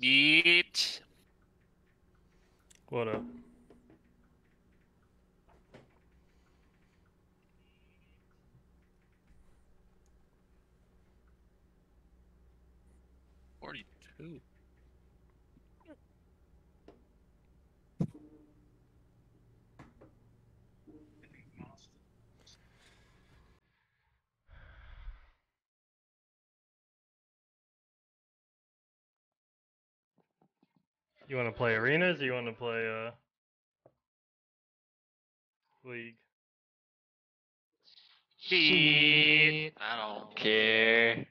Bitch. What up? Forty-two. You want to play arenas or you want to play uh league? Shit. I don't care.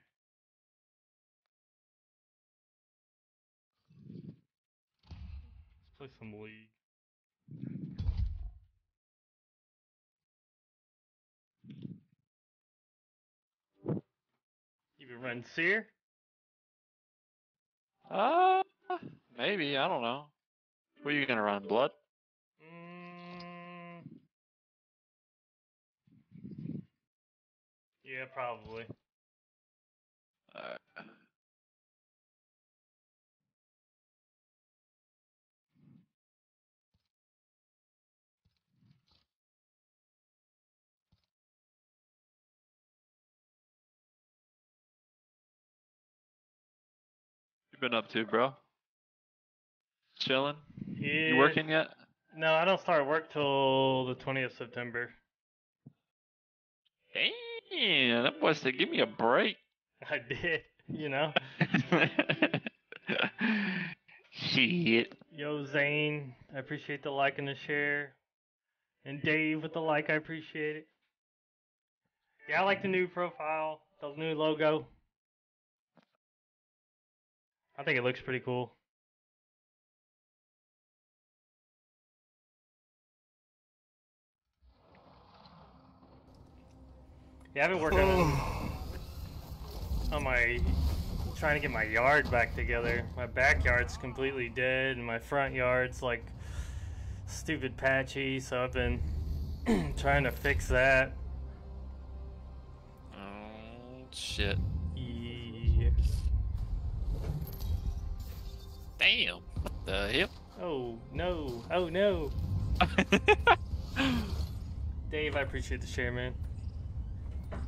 Let's play some league. You been running Seer? Uh, maybe. I don't know. What are you gonna run? Blood? Mm, yeah, probably. Uh, you been up to, bro? Chilling? Yeah. You working yet? No, I don't start work till the 20th of September. Damn, that boy said, "Give me a break." I did, you know. Shit. Yo, Zane, I appreciate the like and the share. And Dave with the like, I appreciate it. Yeah, I like the new profile, the new logo. I think it looks pretty cool. Yeah, I've been working on, oh. on my trying to get my yard back together. My backyard's completely dead, and my front yard's like stupid patchy. So I've been trying to fix that. Oh shit. Yeah. Damn. The hell? Oh no! Oh no! Dave, I appreciate the share, man.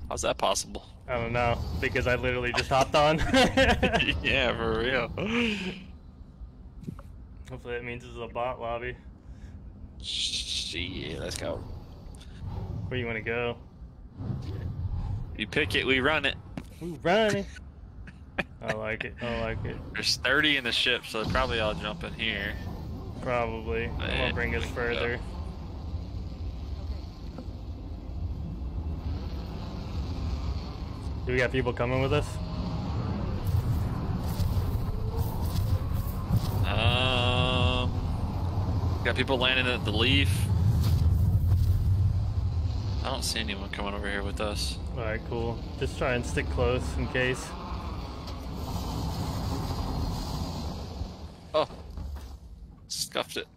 How's that possible? I don't know because I literally just hopped on. yeah, for real. Hopefully that means this is a bot lobby. Shit, let's go. Where you want to go? You pick it, we run it. Ooh, running. I like it. I like it. There's 30 in the ship, so they probably all jump in here. Probably. It won't bring us further. go. Do we got people coming with us? Um, got people landing at the Leaf. I don't see anyone coming over here with us. Alright, cool. Just try and stick close in case. Oh, scuffed it.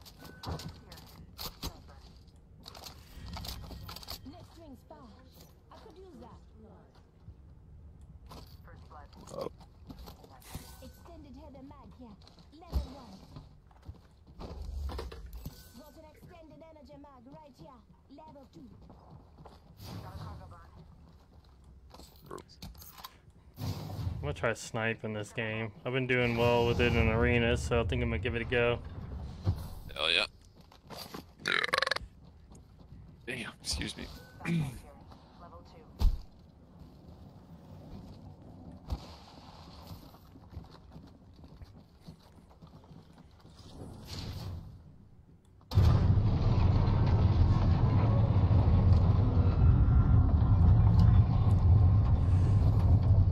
I'm gonna try snipe in this game. I've been doing well with it in arenas, so I think I'm gonna give it a go. Hell yeah. Damn, excuse me. Level two.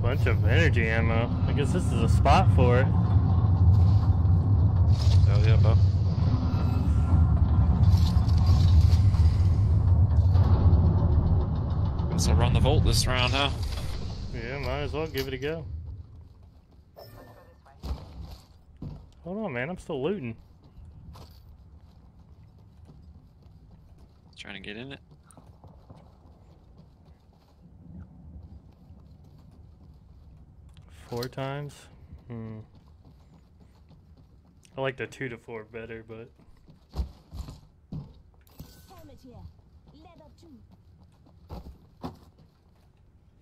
Bunch of energy ammo. I guess this is a spot for it. Hell yeah, bro. Guess I'll run the Volt this round, huh? Yeah, might as well give it a go. Hold on, man. I'm still looting. Trying to get in it. Four times? Hmm. I like the two to four better, but Helmet here.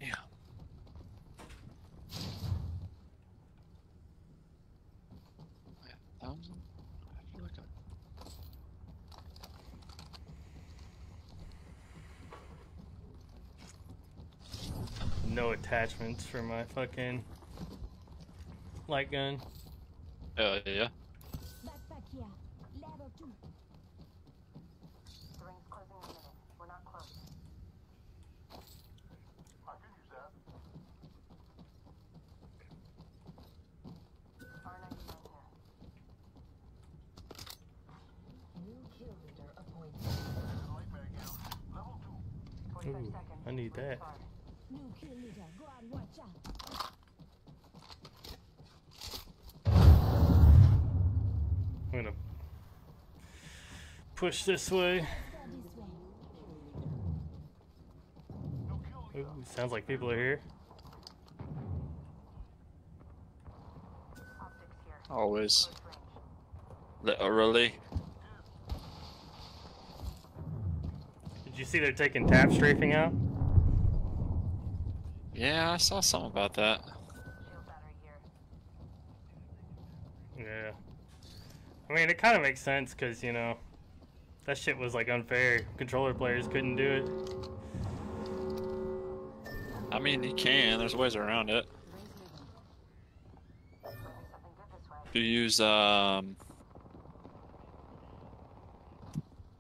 Yeah. Thousand? I feel like I- no attachments for my fucking light gun. Uh, yeah. Backpack here. Leather two. The ring's closing in a minute. We're not close. I can use that. R99 here. New kill leader appointed. Light mag out. Level 2. 45 Ooh, seconds. I need Ring that. start. New kill leader. Go and watch out. I'm gonna push this way. Go this way. Ooh, sounds like people are here. Always. Literally. Did you see they're taking tap strafing out? Yeah, I saw something about that. Shield battery here. Yeah. I mean, it kind of makes sense because, you know, that shit was like unfair. Controller players couldn't do it. I mean, you can. There's ways around it. Ring's moving. Bringing something good this way. If you use um,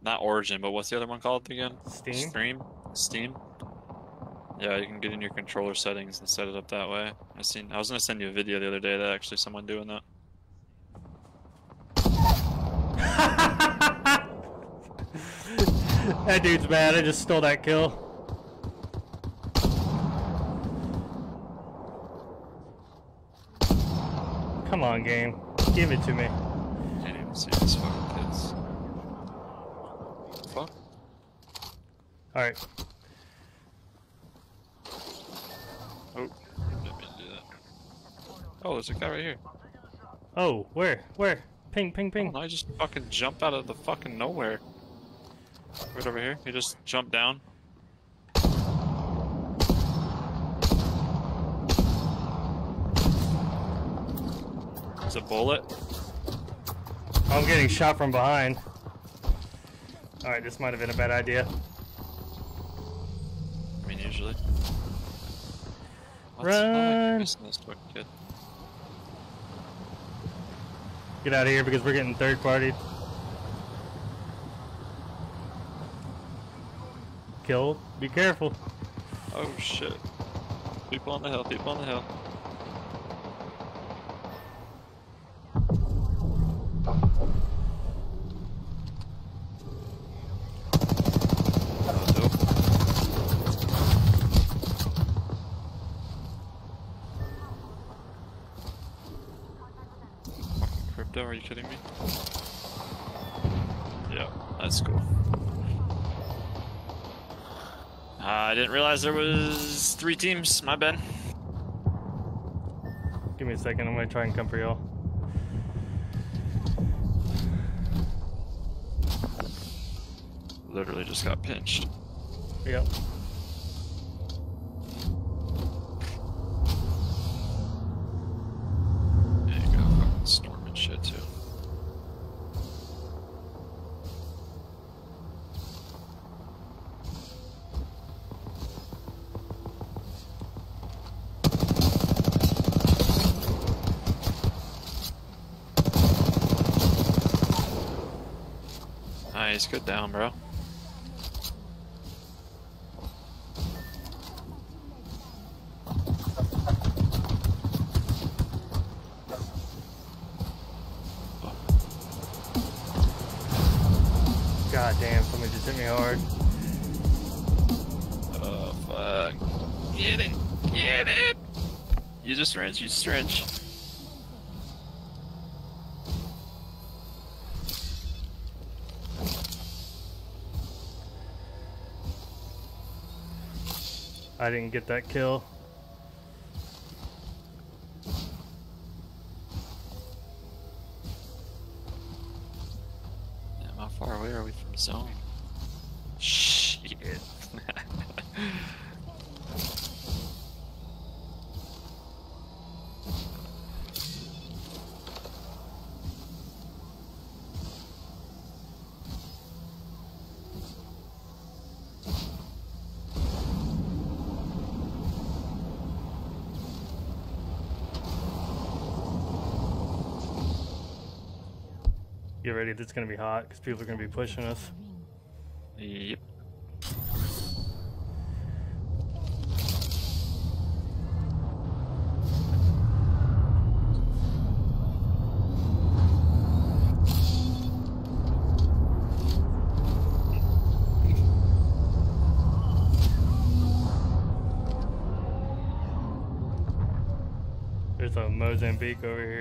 not Origin, but what's the other one called again? Steam? Stream. Steam. Yeah, you can get in your controller settings and set it up that way. I seen. I was gonna send you a video the other day that actually someone doing that. that dude's mad. I just stole that kill. Come on, game. Give it to me. Can't even see fucking kids. Fuck. Alright. Oh, didn't mean to do that. Oh, there's a guy right here. Oh, where? Where? Ping, ping, Oh, ping. no, I just fucking jumped out of the fucking nowhere. Right over here. He just jumped down. There's a bullet. I'm getting shot from behind. Alright, this might have been a bad idea. I mean, usually. What's oh Run. this kid? Get out of here because we're getting third party. Kill. Be careful. Oh shit. People on the hill, people on the hill. Are you kidding me? Yeah, that's cool. Uh, I didn't realize there was three teams. My bad. Give me a second. I'm gonna try and come for y'all. Literally just got pinched. Yep. There you go. Fucking storm and shit too. Nice, good down, bro. God damn, somebody just hit me hard. Oh fuck. Get it! Get it! Use a syringe, use a syringe. I didn't get that kill. far away are we from zone? Shit. Get ready, this is gonna be hot because people are gonna be pushing us. yep. There's a Mozambique over here.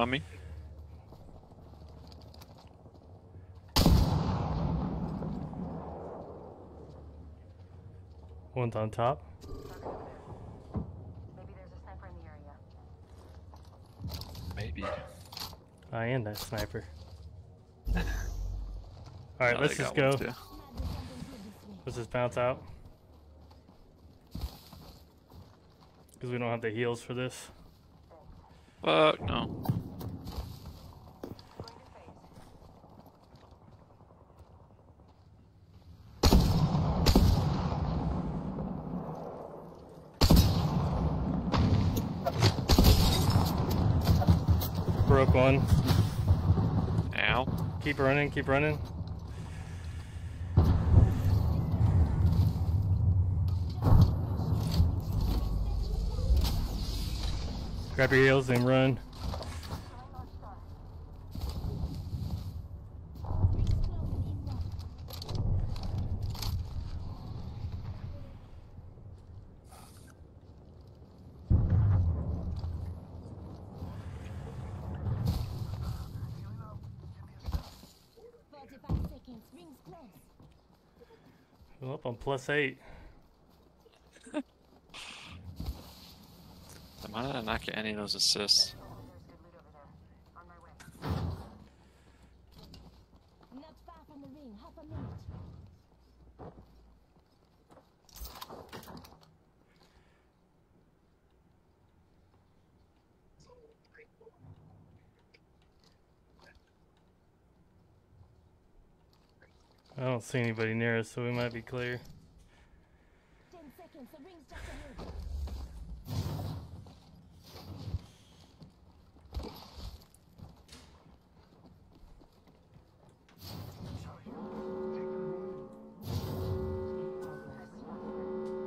On me. One's on top. Maybe there's a sniper in the area. Maybe. I am that sniper. Alright, Oh, let's just go. too. Might be something good this way. Let's just bounce out. Because we don't have the heals for this. Fuck no. Going to phase. One. Ow. Keep running, keep running. Grab your heals and run. Rings closing in now. Forty-five seconds. Rings close. Well, up on plus eight. Why did I not get any of those assists? There's good loot over there. On my way. Not far from the ring. Half a minute. I don't see anybody near us, so we might be clear. Ten seconds. The ring's just ahead.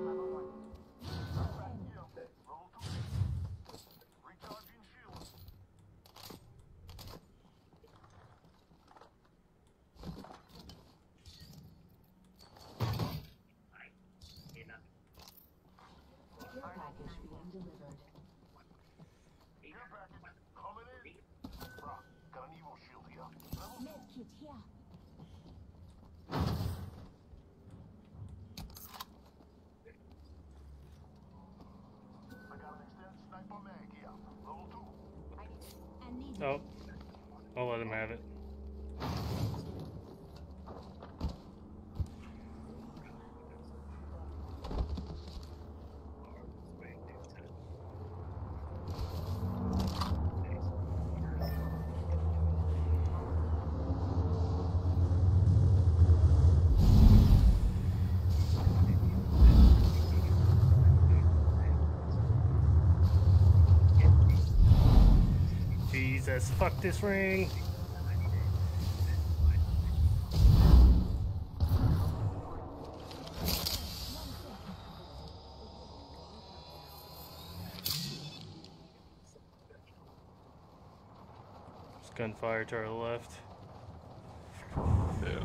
Level one. Level two. Recharging shield. Care package coming in. Rock, got an Evo shield here. Level Med kit here. I got an extended sniper mag here. Level two. I need it. I need it. Oh, I'll let him have it. Jesus, fuck this ring. There's gunfire to our left. Yeah.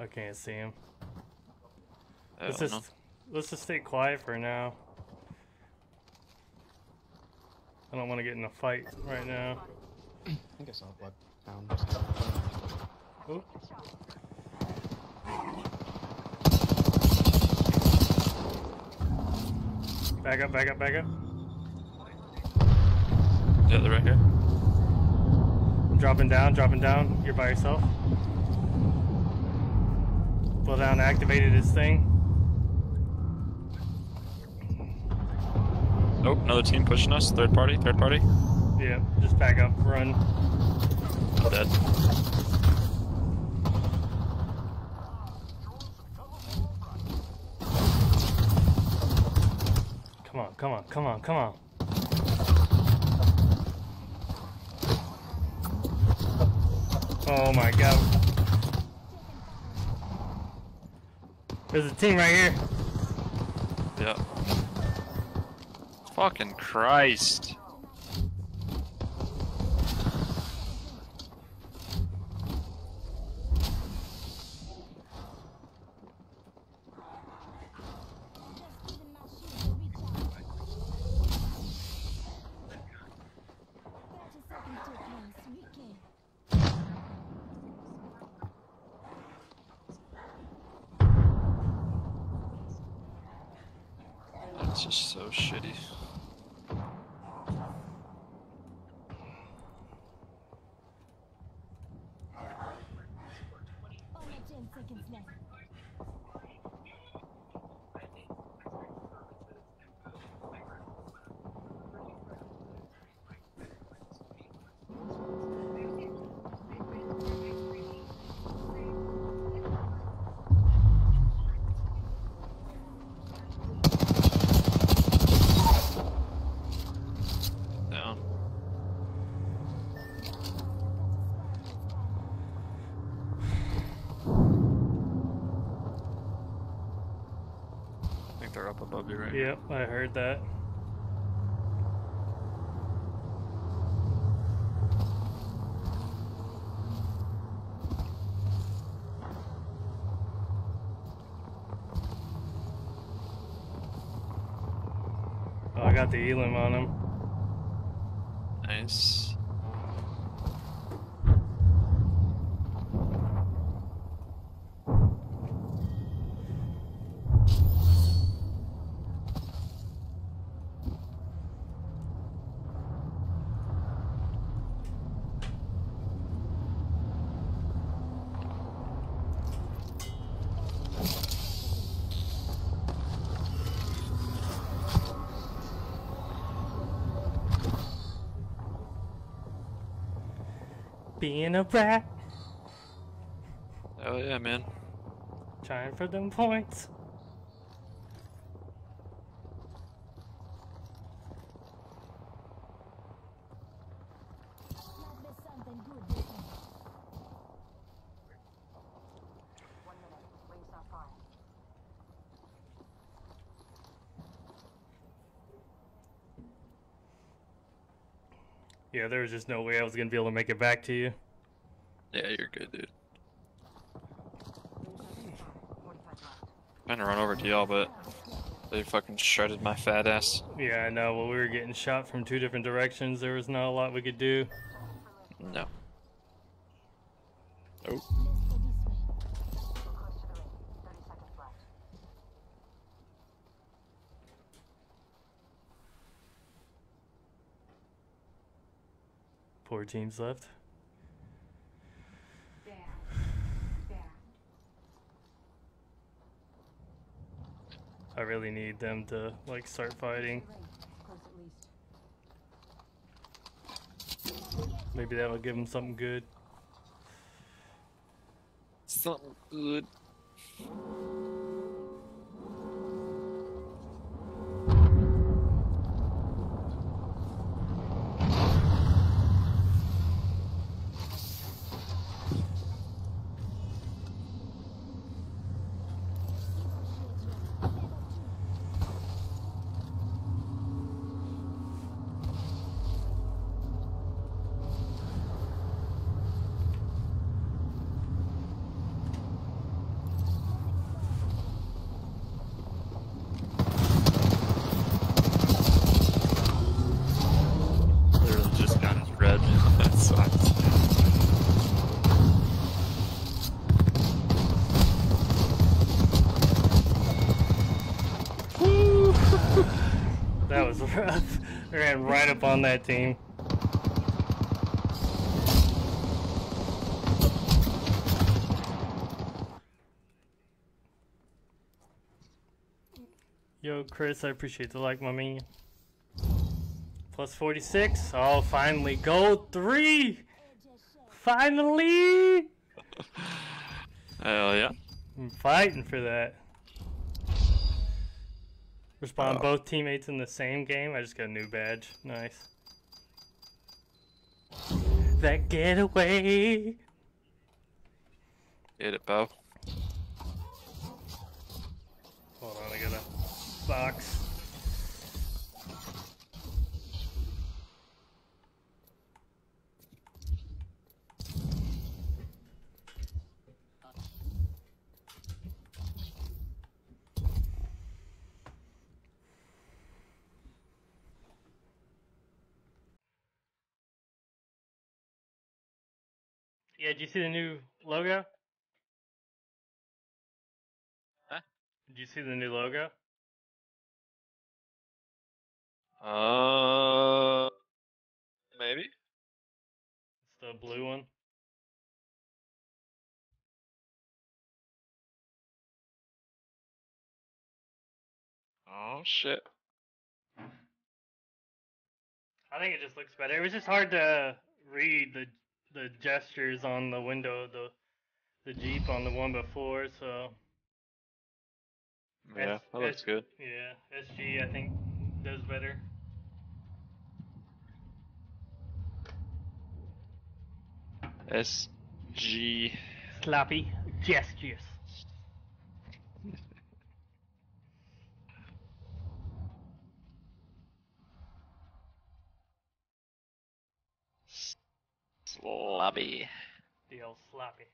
I can't see him. I don't just know. Let's just stay quiet for now. I don't want to get in a fight right now. I think I saw a blood down. Back up, back up, back up. Yeah, they're right here. I'm dropping down, dropping down. You're by yourself. Pull down, activated his thing. Nope, another team pushing us. Third party, third party. Yeah, just back up, run. Dead. Come on, come on, come on, come on. Oh my god. There's a team right here. Fucking Christ. Just giving my shield a recharge. 30 seconds till close. Recap. It's just so shitty. Only 10 seconds left. Down. I think they're up above you right now. Yep, I heard that. Oh, I got the elim on him. Nice. Being a rat, Oh yeah, man. trying for them points. Might be something good this time. One minute. Rings not far. Yeah, there was just no way I was gonna be able to make it back to you. Yeah, you're good, dude. Rings not far. 45 left. Trying to run over to y'all, but they fucking shredded my fat ass. Yeah, I know. Well, we were getting shot from two different directions. There was not a lot we could do. Teams left. I really need them to like start fighting. Maybe that'll give them something good. something good. On that team. Yo, Chris, I appreciate the like, my man. Plus 46. Oh, finally. Gold 3! Finally! Hell yeah. I'm fighting for that. Respawn Oh. both teammates in the same game. I just got a new badge. Nice. That getaway. Hit it, Bo. Hold on, I got a box. Yeah, did you see the new logo? Huh? Did you see the new logo? Uh, maybe. It's the blue one. Oh shit. I think it just looks better. It was just hard to read the the gestures on the window the the Jeep on the one before, so Yeah, that looks S- good. yeah, SG I think does better. S G. Sloppy gestures. Slobby. The old sloppy.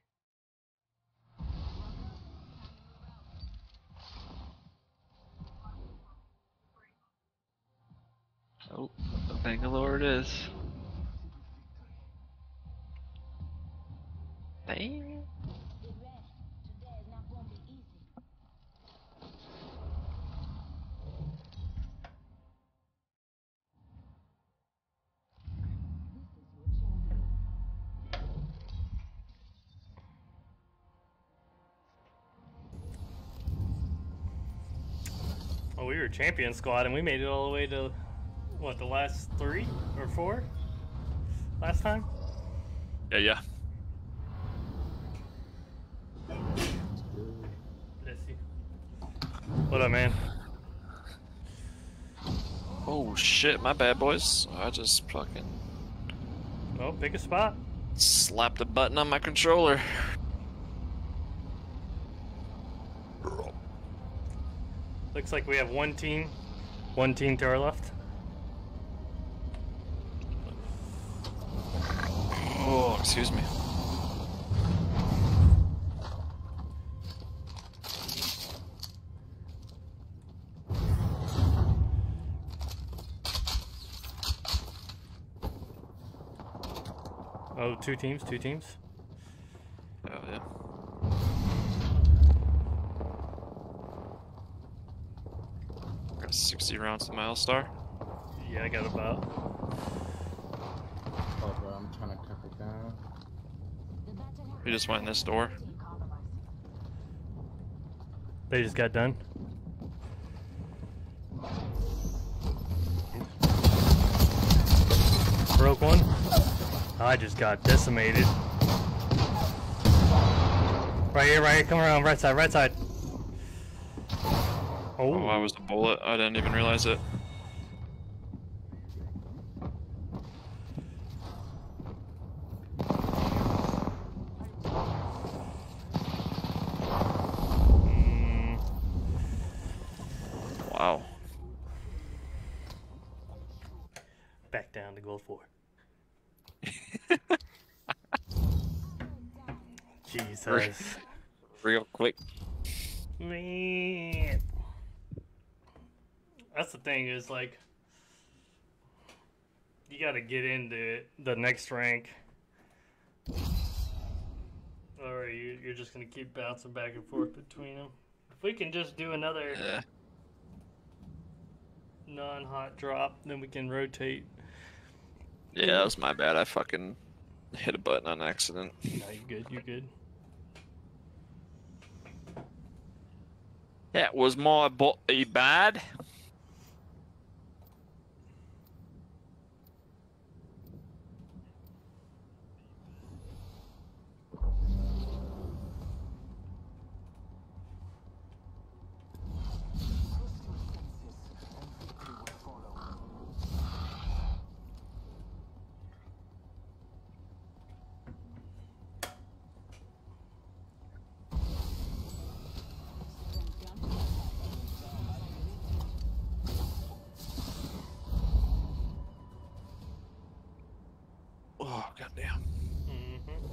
Oh, the Bangalore it is. Damn. We were champion squad and we made it all the way to what the last three or four last time. Yeah, yeah. Bless you. What up, man? Oh shit, my bad, boys. I just fucking Oh, pick a spot. slapped a button on my controller. Looks like we have one team, one team to our left. Oh, excuse me. Oh, two teams, two teams. Oh yeah. Got 60 rounds to my L-Star. Yeah, I got about. Oh, bro, I'm trying to cut it down. We just went in this door. They just got done. Broke one. I just got decimated. Right here, right here. Come around. Right side, right side. Oh, Oh, I was a bullet. I didn't even realize it. Mm, Wow. back down to gold four. Jesus. Real quick. Man. That's the thing is like you got to get into the next rank. Or you, you're just going to keep bouncing back and forth between them. If we can just do another Yeah. non-hot drop, then we can rotate. Yeah, that was my bad. I fucking hit a button on accident. No, you good? You good? That was my body bad. Oh goddamn. Mm-hmm.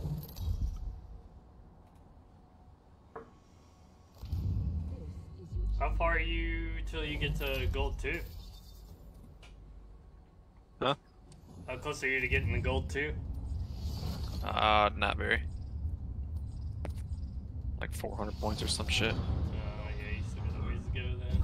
How far are you till you get to gold two? Huh? How close are you to getting the gold two? Uh, not very. Like 400 points or some shit. Oh yeah, you still got a ways to go then.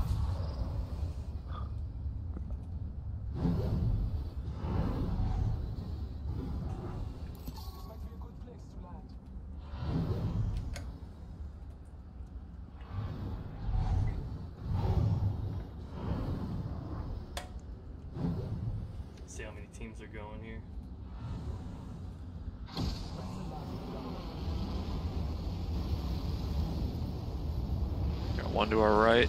See how many teams are going here. Got one to our right.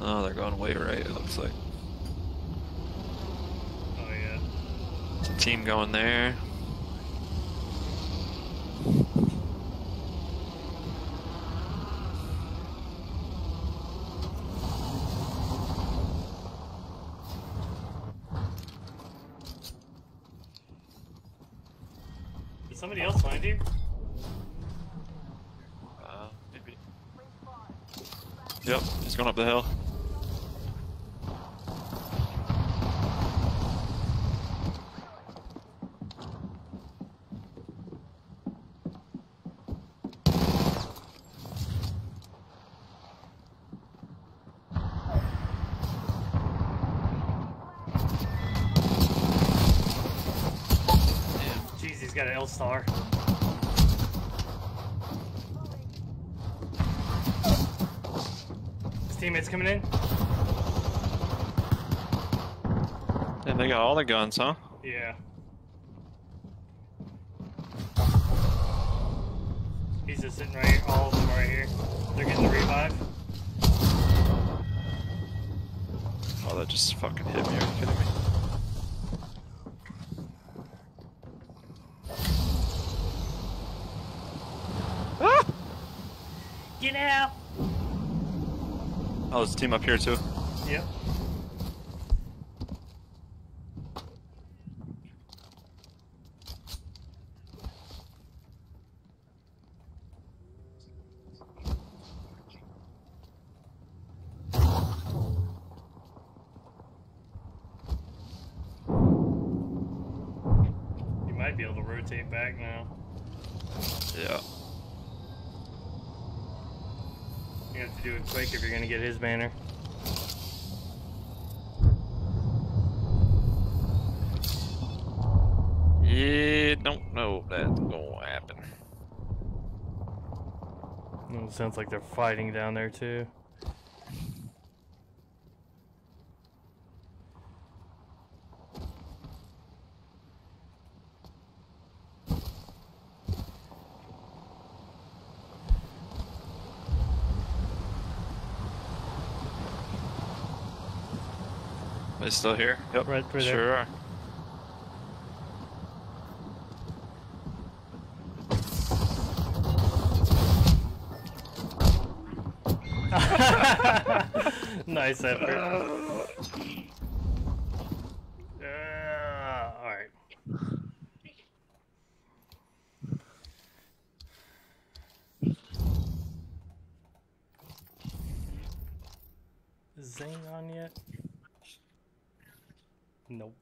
Oh, they're going way right, it looks like. Oh yeah. There's a team going there. Did somebody else find you? Uh, maybe. Yep, he's going up the hill. Jeez, he's got an L star. His teammates coming in? And they got all the guns, huh? Yeah. He's just sitting right here. All of them right here. They're getting the revive. Oh, that just fucking hit me. Are you kidding me? Ah! Get out! Oh, a team up here too. Yep. You might be able to rotate back now. Yeah. You have to do it quick if you're gonna get his banner. Yeah, don't know if that's gonna happen. Oh, sounds like they're fighting down there too. Still here? Yep. Right- right there. sure are. nice effort. Uh, all right. Is Zane on yet? Nope.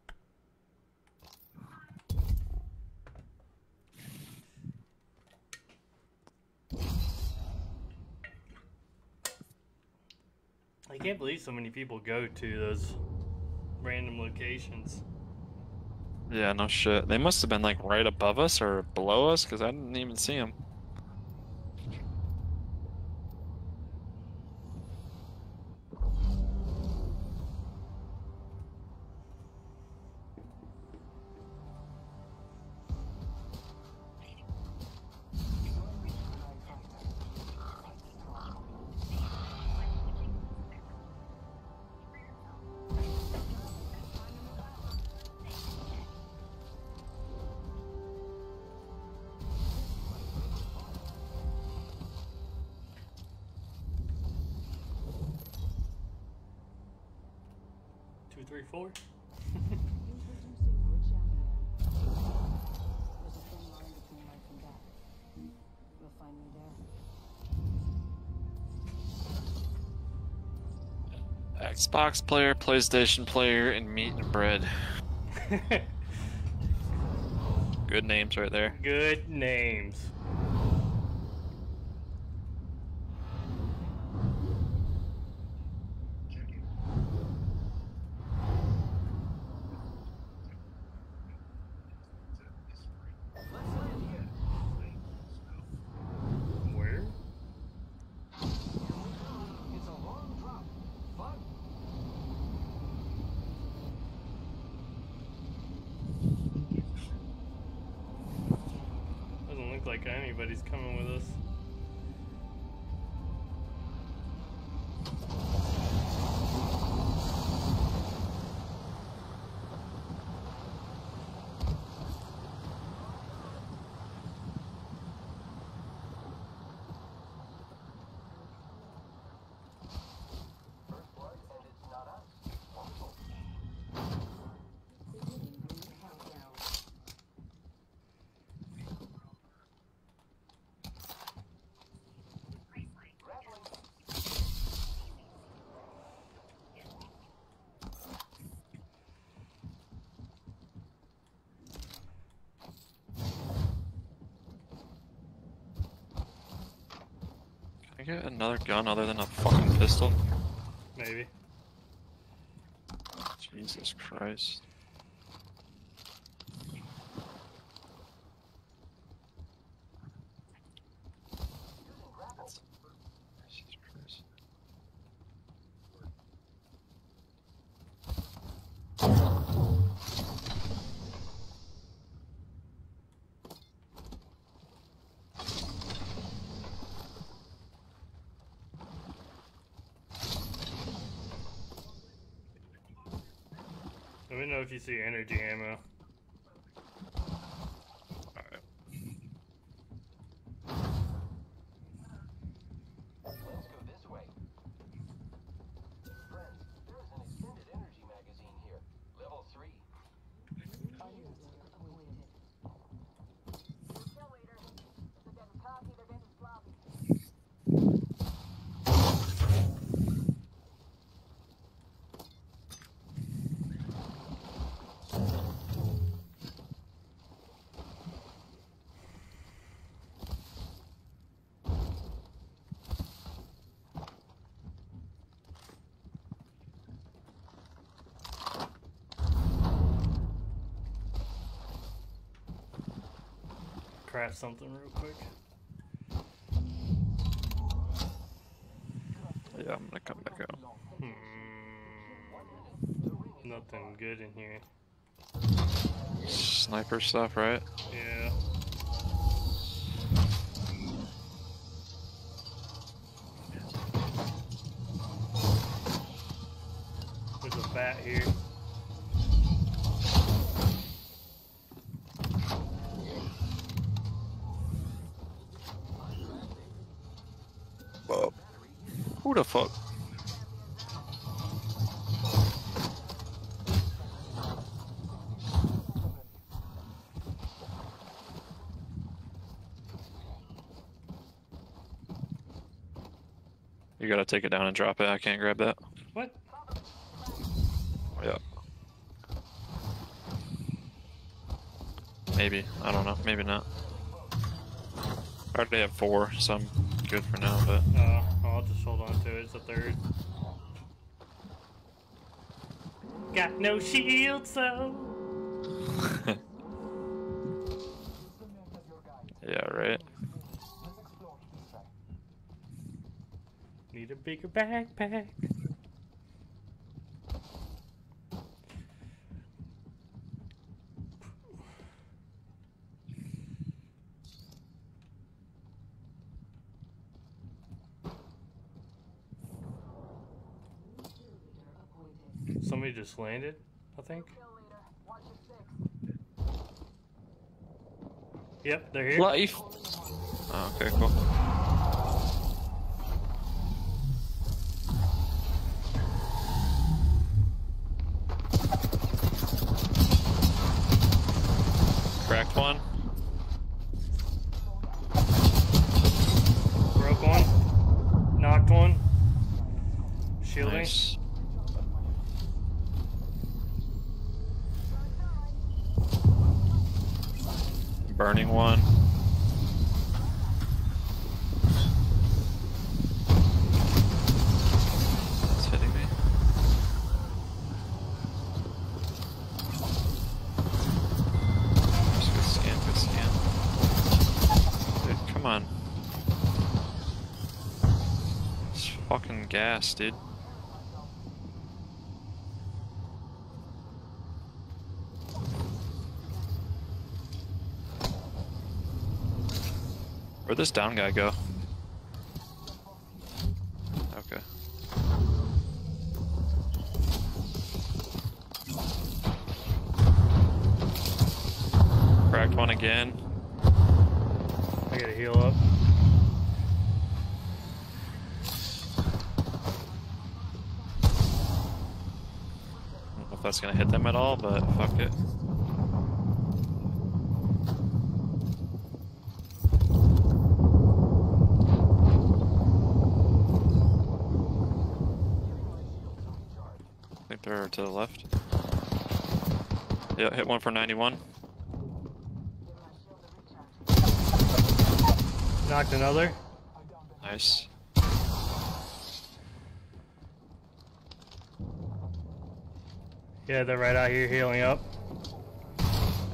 I can't believe so many people go to those random locations. Yeah, no shit. They must have been like right above us or below us because I didn't even see them. Xbox player, PlayStation player, and meat and bread. Good names right there. Good names. Where? It's a long drop. Fun. Doesn't look like anybody's coming with us. First blood, and it's not us. Wonderful. Countdown. Grappling. Can I get another gun other than a fucking pistol? Maybe. Jesus Christ. Jesus Christ. Let me know if you see energy ammo. Alright. Let's go this way. Friends, there is an extended energy magazine here. Level 3. User appointed. Kill leader. They're getting cocky, they're getting sloppy. Craft something real quick. Yeah, I'm gonna come back out. Hmm. Nothing good in here. Sniper stuff, right? Yeah. to take it down and drop it. I can't grab that. What? Yeah. Maybe. I don't know. Maybe not. I already have four, so I'm good for now, but... Uh, I'll just hold on to it. It's a third. Got no shield, so... bigger backpack. Somebody just landed, I think. Kill leader. Watch your six. Yep, they're here. Life. Oh, okay, cool. Cracked one. Broke one. Knocked one. Shielding. Nice. Burning one. It's hitting me. Just good scan, good scan. Dude, come on. It's fucking gas, dude. Where'd this down guy go? Okay. Cracked one again. I gotta heal up. I don't know if that's gonna hit them at all, but fuck it. I think they're to the left. Yeah, hit one for 91. Knocked another. Nice. Yeah, they're right out here healing up.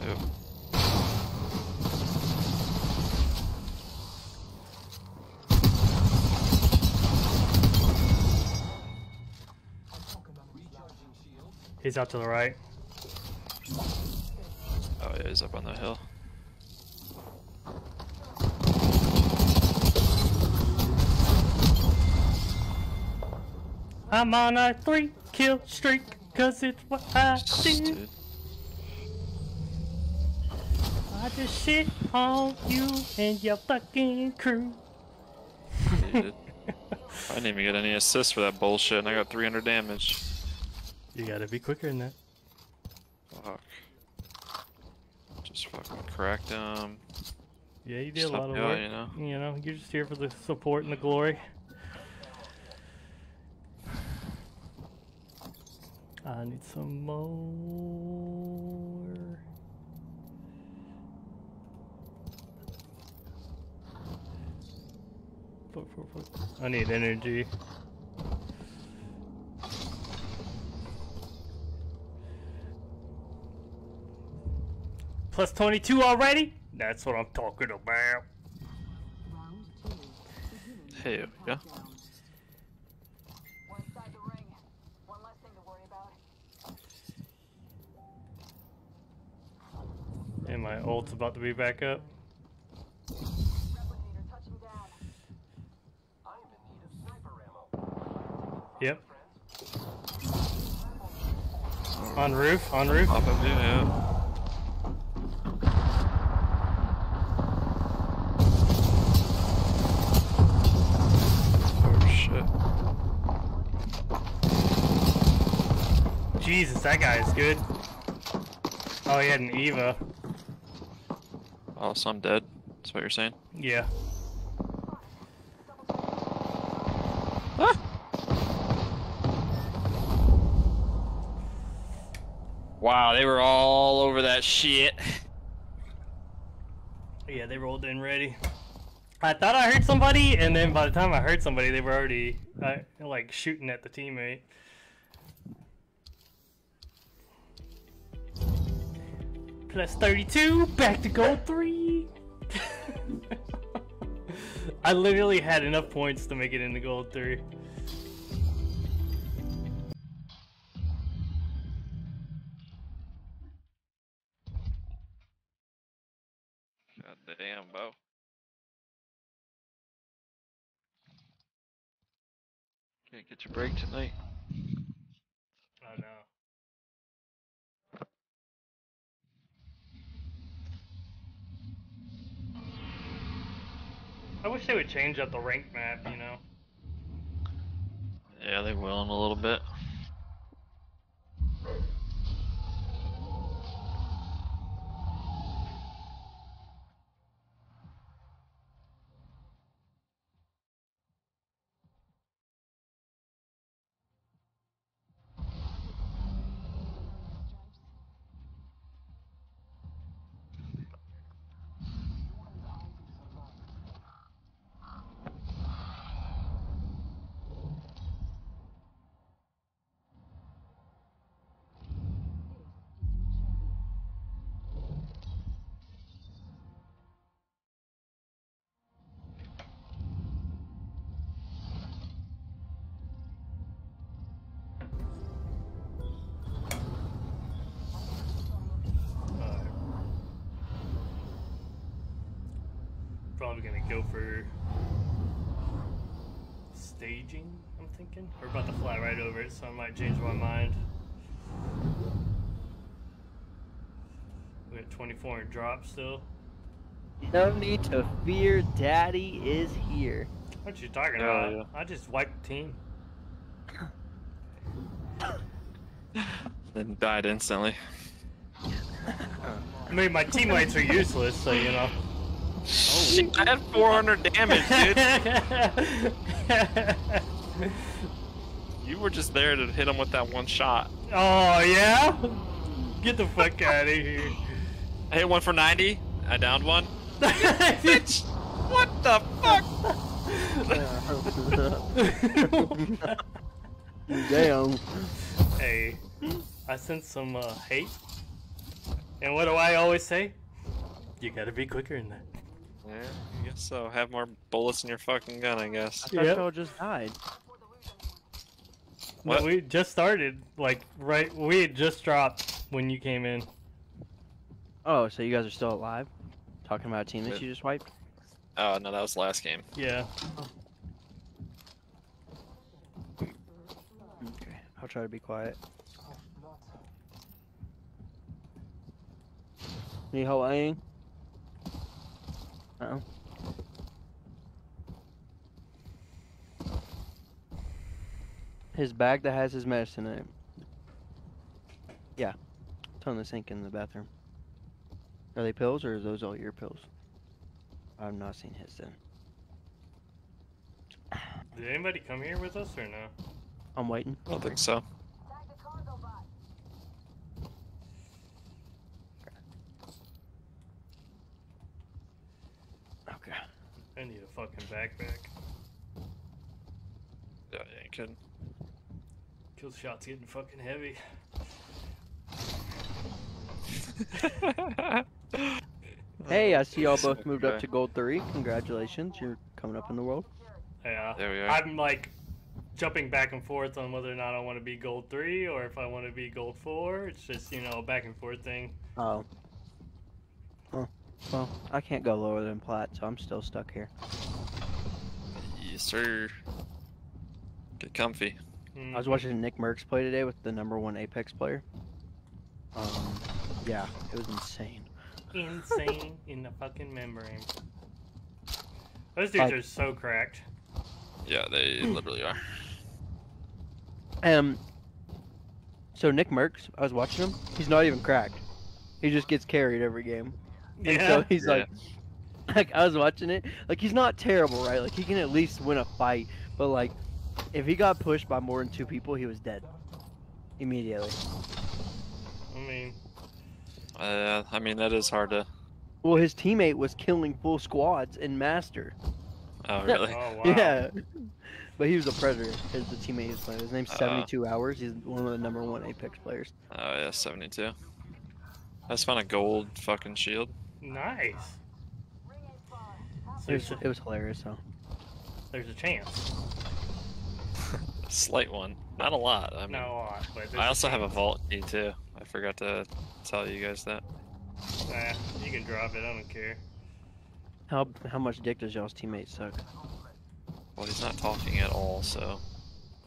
Yep. He's out to the right. Oh yeah, he's up on the hill. I'm on a three kill streak, cause it's what I do. I just shit on you and your fucking crew. Dude. I didn't even get any assists for that bullshit, and I got 300 damage. You gotta be quicker than that. Fuck. Just fucking cracked him. Yeah, you did Just a lot of me out, work. you know? You know, you're just here for the support and the glory. I need some more. Fuck, fuck, fuck. I need energy. Plus 22 already? That's what I'm talking about. Hey, yeah. And my ult's about to be back up. Replicator touching down. I'm in need of sniper ammo. Yep. On roof, on roof. Up yeah. Oh shit. Jesus, that guy is good. Oh, he had an Eva. Oh, so I'm dead. That's what you're saying? Yeah. Wow, they were all over that shit. Yeah, they rolled in ready. I thought I heard somebody, and then by the time I heard somebody, they were already uh, like shooting at the teammate. Plus 32, back to gold 3. I literally had enough points to make it into gold 3. God damn, Bo. Can't get your break tonight. Oh no. I wish they would change up the rank map, you know. Yeah, they will in a little bit. Probably gonna go for staging. I'm thinking. We're about to fly right over it, so I might change my mind. We got 24 and drop still. No need to fear, Daddy is here. What you talking Oh, about? yeah. I just wiped the team. Then died instantly. I mean, my teammates are useless, so you know. Shit, I had 400 damage, dude. you were just there to hit him with that one shot. oh yeah? Get the fuck out of here. I hit one for 90. I downed one. Bitch! What the fuck? Damn. hey, I sense some uh, hate. And what do I always say? You gotta be quicker than that. Yeah, I guess so. Have more bullets in your fucking gun, I guess. I thought Yep. y'all just died. No, What? we just started, like, right, we had just dropped when you came in. Oh, so you guys are still alive? Talking about a team that you just wiped? Oh, no, that was the last game. Yeah. Okay, I'll try to be quiet. Ni hao anh. Uh-oh. His bag that has his medicine in it. Yeah. It's on the sink in the bathroom. Are they pills or are those all your pills? I've not seen his then. Did anybody come here with us or no? I'm waiting. I don't think so. Tag the cargo bot. Okay. I need a fucking backpack. Yeah, yeah, you could. Kill shot's getting fucking heavy. Hey, I see y'all both moved up to gold three. Congratulations, you're coming up in the world. Yeah. There we are. I'm like jumping back and forth on whether or not I want to be gold three or if I want to be gold four. It's just, you know, a back and forth thing. Oh. Huh. Well, I can't go lower than plat, so I'm still stuck here. yes, sir. Get comfy. Mm. I was watching Nick Mercs play today with the number one Apex player. Um, yeah, it was insane. insane in the fucking membrane. Those dudes Like- are so cracked. Yeah, they literally are. Um, so Nick Mercs, I was watching him. He's not even cracked. He just gets carried every game. And Yeah. so he's Yeah. like, like I was watching it. Like he's not terrible, right? Like he can at least win a fight. But like, if he got pushed by more than two people, he was dead immediately. I mean, Uh, I mean, that is hard to. Well, his teammate was killing full squads in Master. Oh, really? oh wow. Yeah. But he was a predator. Is the teammate he was playing. His name's Uh. 72 Hours. He's one of the number one Apex players. Oh, yeah, 72. I just found a gold fucking shield. Nice. Ring ain't far. Half It was, a, it was hilarious though. there's a chance. Slight one. Not a lot. I mean, Not a lot, but I also have a vault key too. I forgot to tell you guys that. Nah, you can drop it. I don't care. How how much dick does y'all's teammate suck? Well, he's not talking at all, so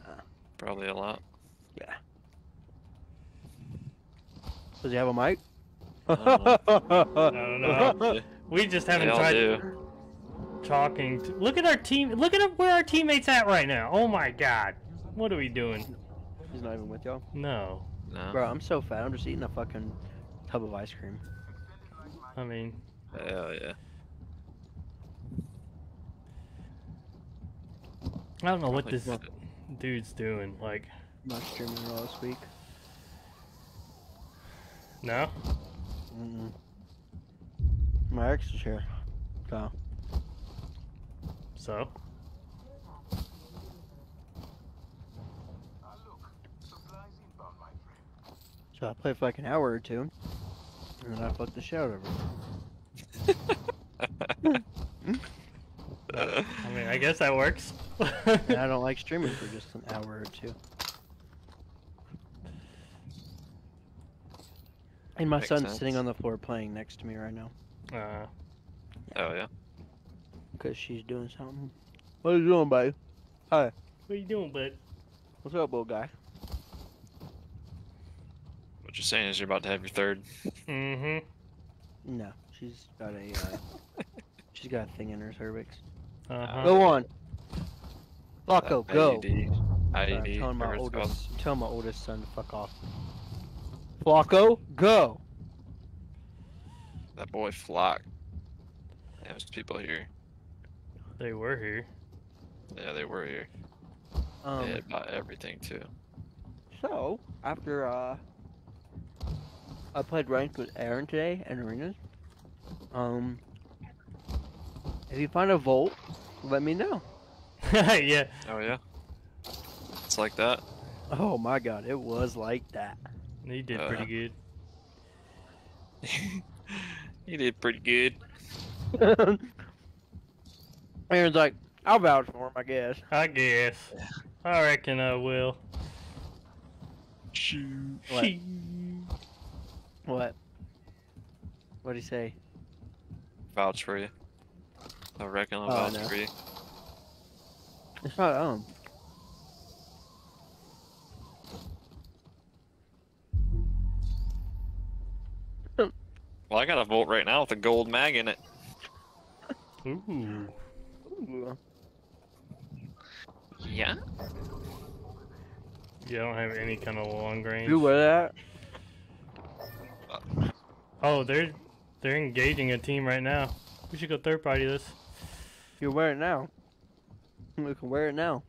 Ah. probably a lot. Yeah. Does he have a mic? I don't know. I don't know. Probably. We just haven't all tried do. talking. To, look at our team. Look at where our teammates at right now. Oh my god. What are we doing? He's not even with y'all. No. No. Bro, I'm so fat. I'm just eating a fucking tub of ice cream. I mean, Hell yeah. I don't know what this not. dude's doing. Like, I'm not streaming at all this week. no? Mm-mm. My ex is here. So, So? Look. Supplies inbound, my friend. so I play for like an hour or two, and then I fuck the shit out of her. I mean, I guess that works. and I don't like streaming for just an hour or two. And my Makes son's sense. sitting on the floor playing next to me right now uh, oh yeah. because she's doing something. What are you doing, buddy? Hi. what are you doing, bud? What's up, old guy? What you're saying is you're about to have your third. Mm-hmm. No, she's got a uh, she's got a thing in her cervix. Uh-huh. Go on. Flocko, Uh, go. IED. Sorry, I'm telling my whatever it's called. oldest, I'm my oldest son to fuck off. Flocko, go. That boy Flock. Yeah, There's people here. They were here. Yeah, they were here. Um, they had bought everything too. so after uh, I played ranked with Aaron today in arenas. Um, if you find a vault, let me know. yeah. Oh yeah. It's like that. Oh my god, it was like that. He did Uh, pretty good. he did pretty good. Aaron's like, I'll vouch for him, I guess. I guess. I reckon I will. Shoot. What? What? What'd he say? Vouch for you. I reckon I'll Oh, vouch know. for you. It's not um. Well, I got a Volt right now with a gold mag in it. Ooh. Ooh. Yeah. You don't have any kind of long range. You wear that? Uh, oh, they're they're engaging a team right now. We should go third party this. You wear it now. We can wear it now.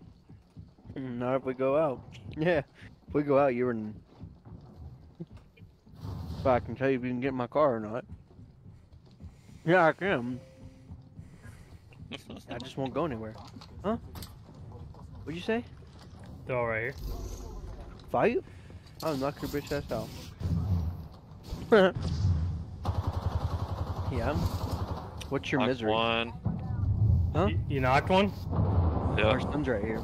Not if we go out. Yeah, if we go out, you're in. If I can tell you if you can get in my car or not. Yeah, I can. I just won't go anywhere. Huh? What'd you say? They're all right here. Fight? I'll knock your bitch ass out. yeah. What's your Knocked misery? One. Huh? Y- you knocked one? Yeah. Our son's right here.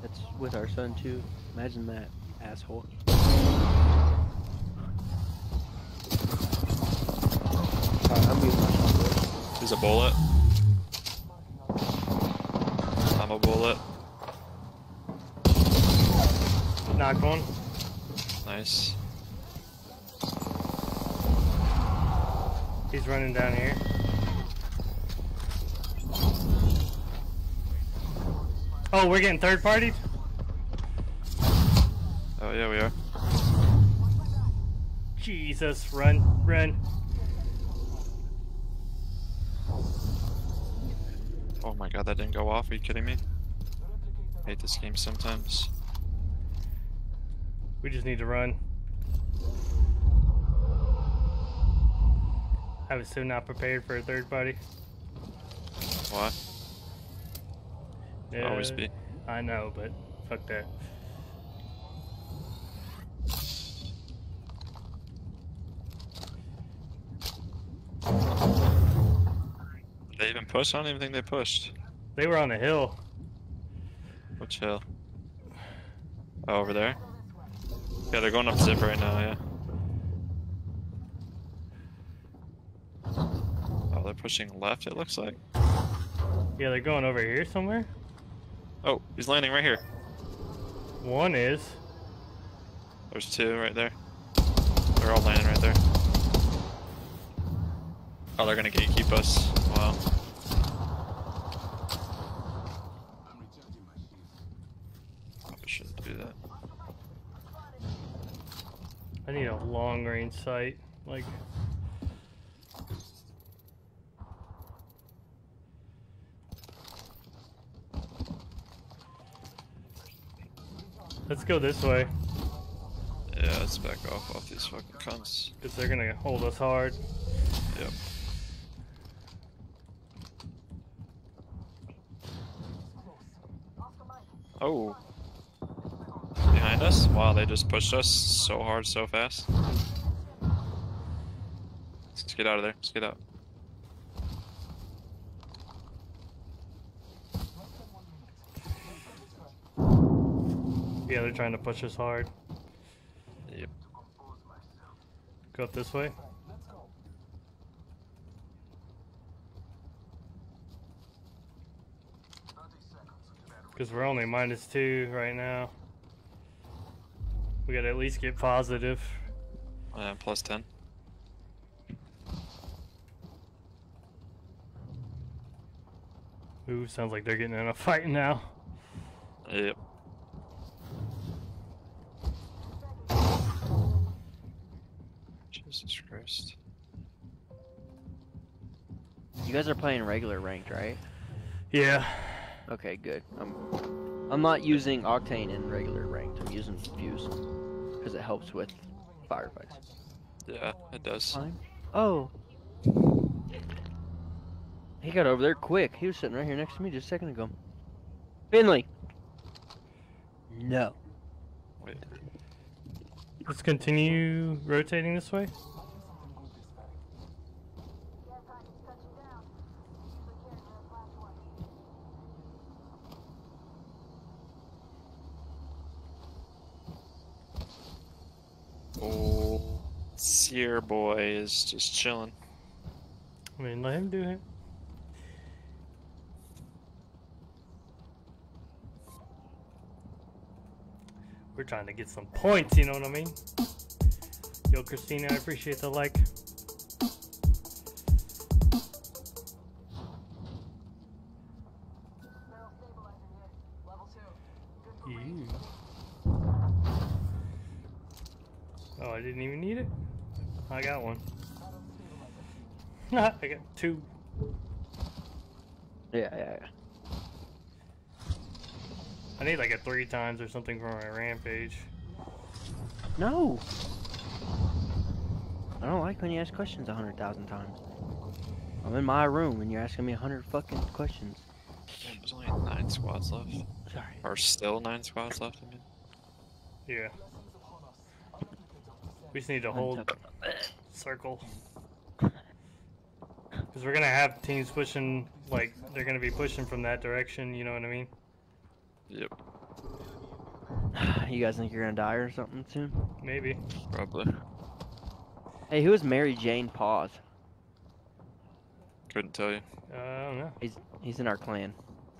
That's with our son too. Imagine that, asshole. I'm muting myself. There's a bullet. I'm a bullet. Knock one. Nice. He's running down here. Oh, we're getting third parties? Oh yeah, we are. Jesus, run, run. Oh my god, that didn't go off. Are you kidding me? I hate this game sometimes. We just need to run. I was so not prepared for a third party. Why? Uh, Always be. I know, but fuck that. Push? I don't even think they pushed. They were on the hill. Which hill? Oh, over there? Yeah, they're going up zip right now, yeah. Oh, they're pushing left, it looks like. Yeah, they're going over here somewhere. Oh, he's landing right here. One is. There's two right there. They're all landing right there. Oh, they're gonna gatekeep us. Wow. Probably shouldn't do that. I need a long range sight. Like. Let's go this way, Yeah, let's back off off these fucking cunts. because they're gonna hold us hard. Yep. Oh. Behind us? Wow, they just pushed us so hard, so fast. Let's get out of there. Let's get out. Yeah, they're trying to push us hard. Yep. Go up this way. Because we're only minus two right now. We gotta at least get positive. Uh, plus 10. Ooh, sounds like they're getting in a fight now. Yep. Jesus Christ. You guys are playing regular ranked, right? Yeah. Okay, good. I'm, I'm not using Octane in regular ranked. I'm using Fuse because it helps with firefights. Yeah, it does. Fine. Oh. He got over there quick. He was sitting right here next to me just a second ago. Finley. No. Wait. Let's continue rotating this way. Oh, Seer boy is just chilling. I mean, let him do it. We're trying to get some points, you know what I mean? Yo, Christina, I appreciate the like. Didn't even need it? I got one. I got two. Yeah, yeah, yeah. I need like a three times or something for my rampage. No. I don't like when you ask questions a hundred thousand times. I'm in my room and you're asking me a hundred fucking questions. Damn, there's only nine squads left. Sorry. Or still nine squads left, I mean. Yeah. We just need to hold circle. Because we're gonna have teams pushing, like, they're gonna be pushing from that direction, you know what I mean? Yep, You guys think you're gonna die or something soon? Maybe. probably. Hey, who is Mary Jane Paws? Couldn't tell you. Uh, I don't know. He's he's in our clan.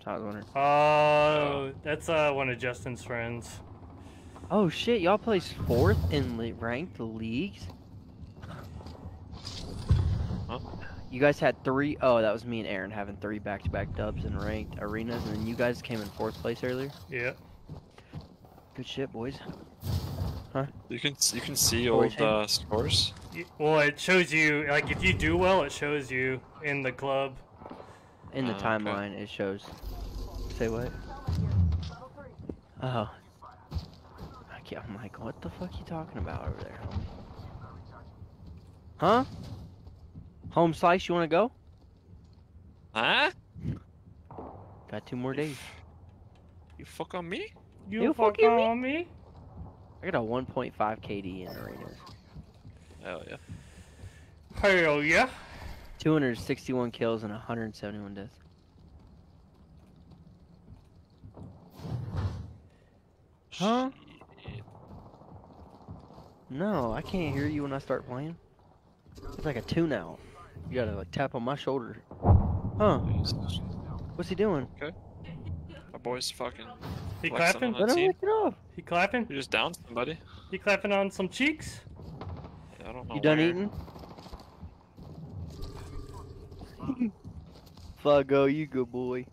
So I was wondering. Oh, that's uh, one of Justin's friends. Oh shit, y'all placed fourth in le- ranked leagues? Huh? You guys had three oh that was me and Aaron having three back-to-back dubs in ranked arenas, and then you guys came in fourth place earlier. Yeah. Good shit, boys. Huh? You can you can see Or old uh, scores. Well, it shows you, like, if you do well, it shows you in the club. In the okay. timeline, it shows. Say what? Oh. I can't, I'm like, what the fuck you talking about over there, homie? Huh? Home slice, you wanna go? Huh? Got two more days. You fuck on me? You, You fuck fucking me? on me? I got a 1.5 KD in arenas. Hell yeah. Hell yeah. 261 kills and 171 deaths. Huh? Shit. No, I can't hear you when I start playing. It's like a tune out. You gotta like tap on my shoulder. Huh? What's he doing? Okay. My boy's fucking. He clapping? on Let him team. lick it off. He clapping? You just down somebody. He clapping on some cheeks? Yeah, I don't know. You done where. eating? Fuggo, you good boy.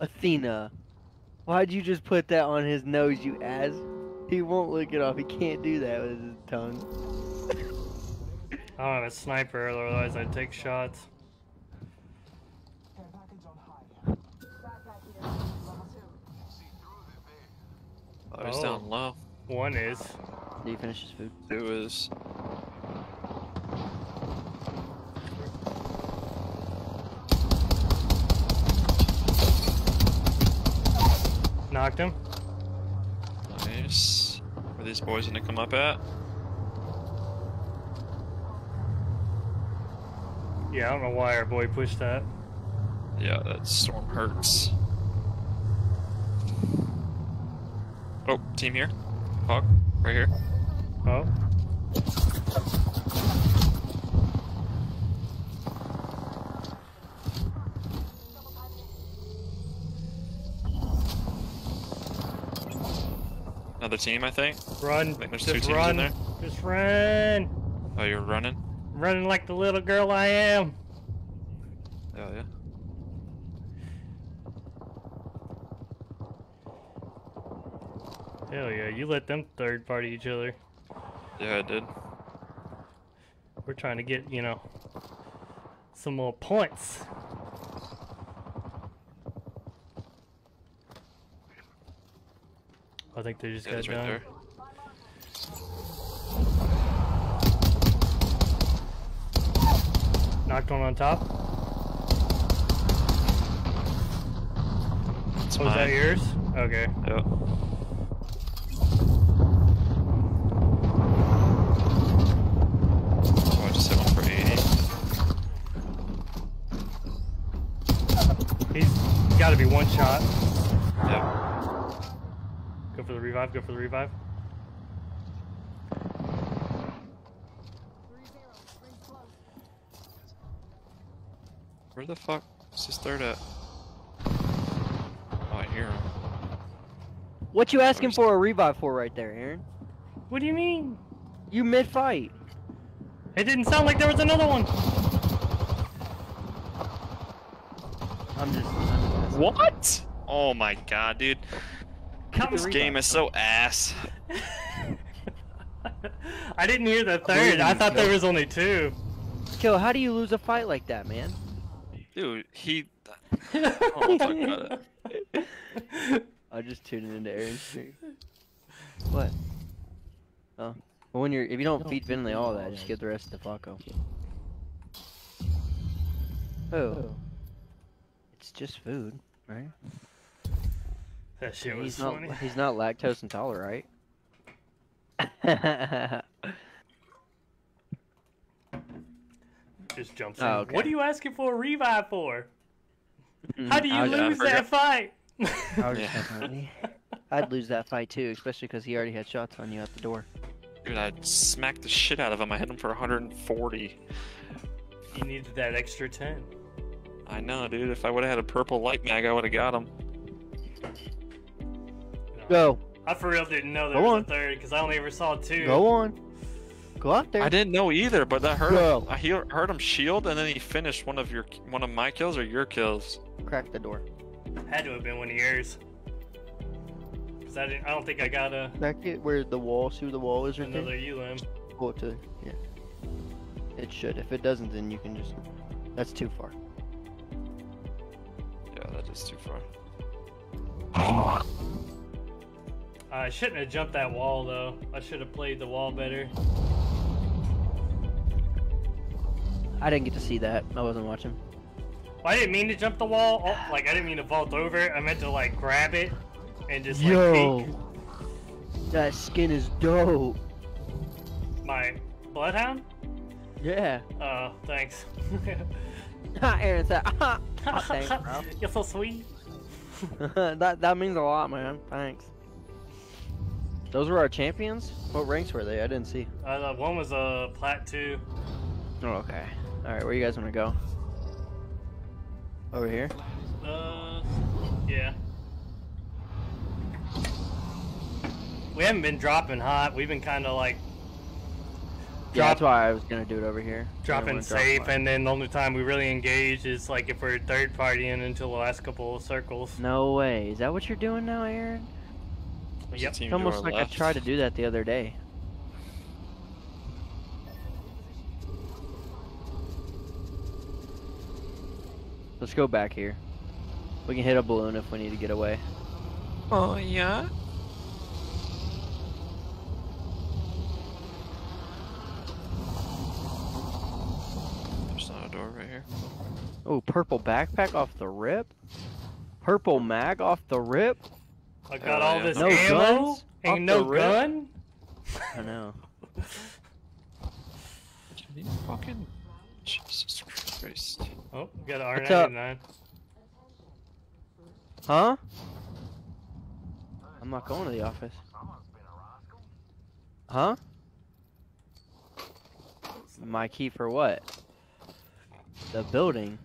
Athena, why'd you just put that on his nose, you ass? He won't lick it off. He can't do that with his tongue. I don't have a sniper, otherwise I'd take shots. Care package on high. Backpack here. Level two. Oh, he's Oh. down low. One is. Did he finish his food? Two is. Knocked him. Nice. Where these boys gonna come up at? Yeah, I don't know why our boy pushed that. Yeah, that storm hurts. Oh, team here. Hawk, right here. Oh. Another team, I think. Run. I think there's two Just teams in run. there. Just run. Oh, you're running? Running like the little girl I am. Oh, yeah. Hell yeah, you let them third party each other. Yeah, I did. We're trying to get, you know, some more points. I think they just Yeah, got he's right there. Knocked one on top. It's Oh, was that yours? Okay. Yep. Oh, I just hit one for 80. He's got to be one shot. Yep. Go for the revive. Go for the revive. Three zero. Rings close. Where the fuck is this third at? Oh, I hear him. What you asking just- for a revive for right there, Aaron? What do you mean? You mid fight. It didn't sound like there was another one. I'm just. I'm just What? Oh my god, dude. Come This game is so ass. I didn't hear the third. I thought there was only two. Kill, how do you lose a fight like that, man? Dude, he. Oh, talk about it. I just tuned into Aaron's stream. What? Oh. Well, when you're if you don't feed Finley all that, just give the rest of to Flacco. Oh. oh. It's just food, right? That shit was he's not funny. he's not lactose intolerant, right? Just jumps oh, in. Oh, okay. What are you asking for a revive for? Mm, How do you I was- lose that fight? I was Yeah. definitely. I'd lose that fight too, especially because he already had shots on you at the door. Dude, I smacked the shit out of him. I hit him for 140. you needed that extra 10. I know, dude. If I would have had a purple light mag, I would have got him. No. Go, I for real didn't know there Go was on. a third because I only ever saw two. go on, go out there. I didn't know either, but that hurt Go. him. I heal- heard him shield, and then he finished one of your one of my kills or your kills. Crack the door. Had to have been one of yours. Cause I didn't. I don't think I got a Crack it where the wall, see where the wall is right another there. UM. Pull it to, yeah. It should. If it doesn't, then you can just. That's too far. Yeah, that is too far. Uh, I shouldn't have jumped that wall though. I should have played the wall better. I didn't get to see that. I wasn't watching. Well, I didn't mean to jump the wall. Oh, like I didn't mean to vault over. I meant to like grab it and just like Yo, peek. that skin is dope. My bloodhound. Yeah. Oh, thanks. Aaron said, oh, thanks, bro. You're so sweet. that that means a lot, man. Thanks. Those were our champions. What ranks were they? I didn't see. Uh, one was a plat two. Oh, okay. All right, where you guys want to go? Over here. Uh, yeah. We haven't been dropping hot. We've been kind of like Yeah, that's why I was gonna do it over here. Dropping wanna drop safe, and then the only time we really engage is like if we're third partying until the last couple of circles. No way. Is that what you're doing now, Aaron? There's a Yep. It's almost like left. I tried to do that the other day. Let's go back here. We can hit a balloon if we need to get away. Oh yeah. There's not a door right here. Oh, purple backpack off the rip. Purple mag off the rip. I got Oh, all yeah. this No ammo guns? and Off no gun. I know. Can fucking Jesus Christ? Oh, got an R99. Huh? I'm not going to the office. Huh? My key for what? The building.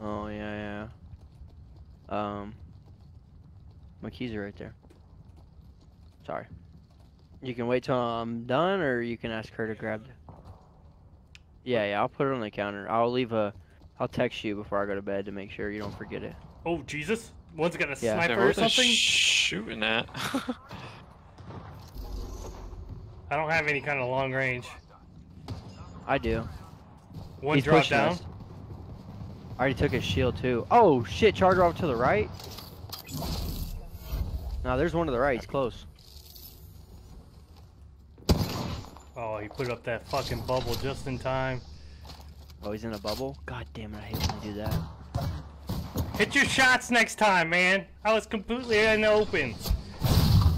Oh yeah, yeah. Um, my keys are right there. Sorry. You can wait till I'm done, or you can ask her to grab. The... Yeah, yeah. I'll put it on the counter. I'll leave a. I'll text you before I go to bed to make sure you don't forget it. Oh Jesus! One's got a Yeah. Yeah, sniper where or something. shooting at? I don't have any kind of long range. I do. One He's drop down. us. I already took his shield too. Oh shit! Charger off to the right. No, there's one to the right. He's close. Oh, he put up that fucking bubble just in time. Oh, he's in a bubble. God damn it! I hate when I do that. Hit your shots next time, man. I was completely in the open.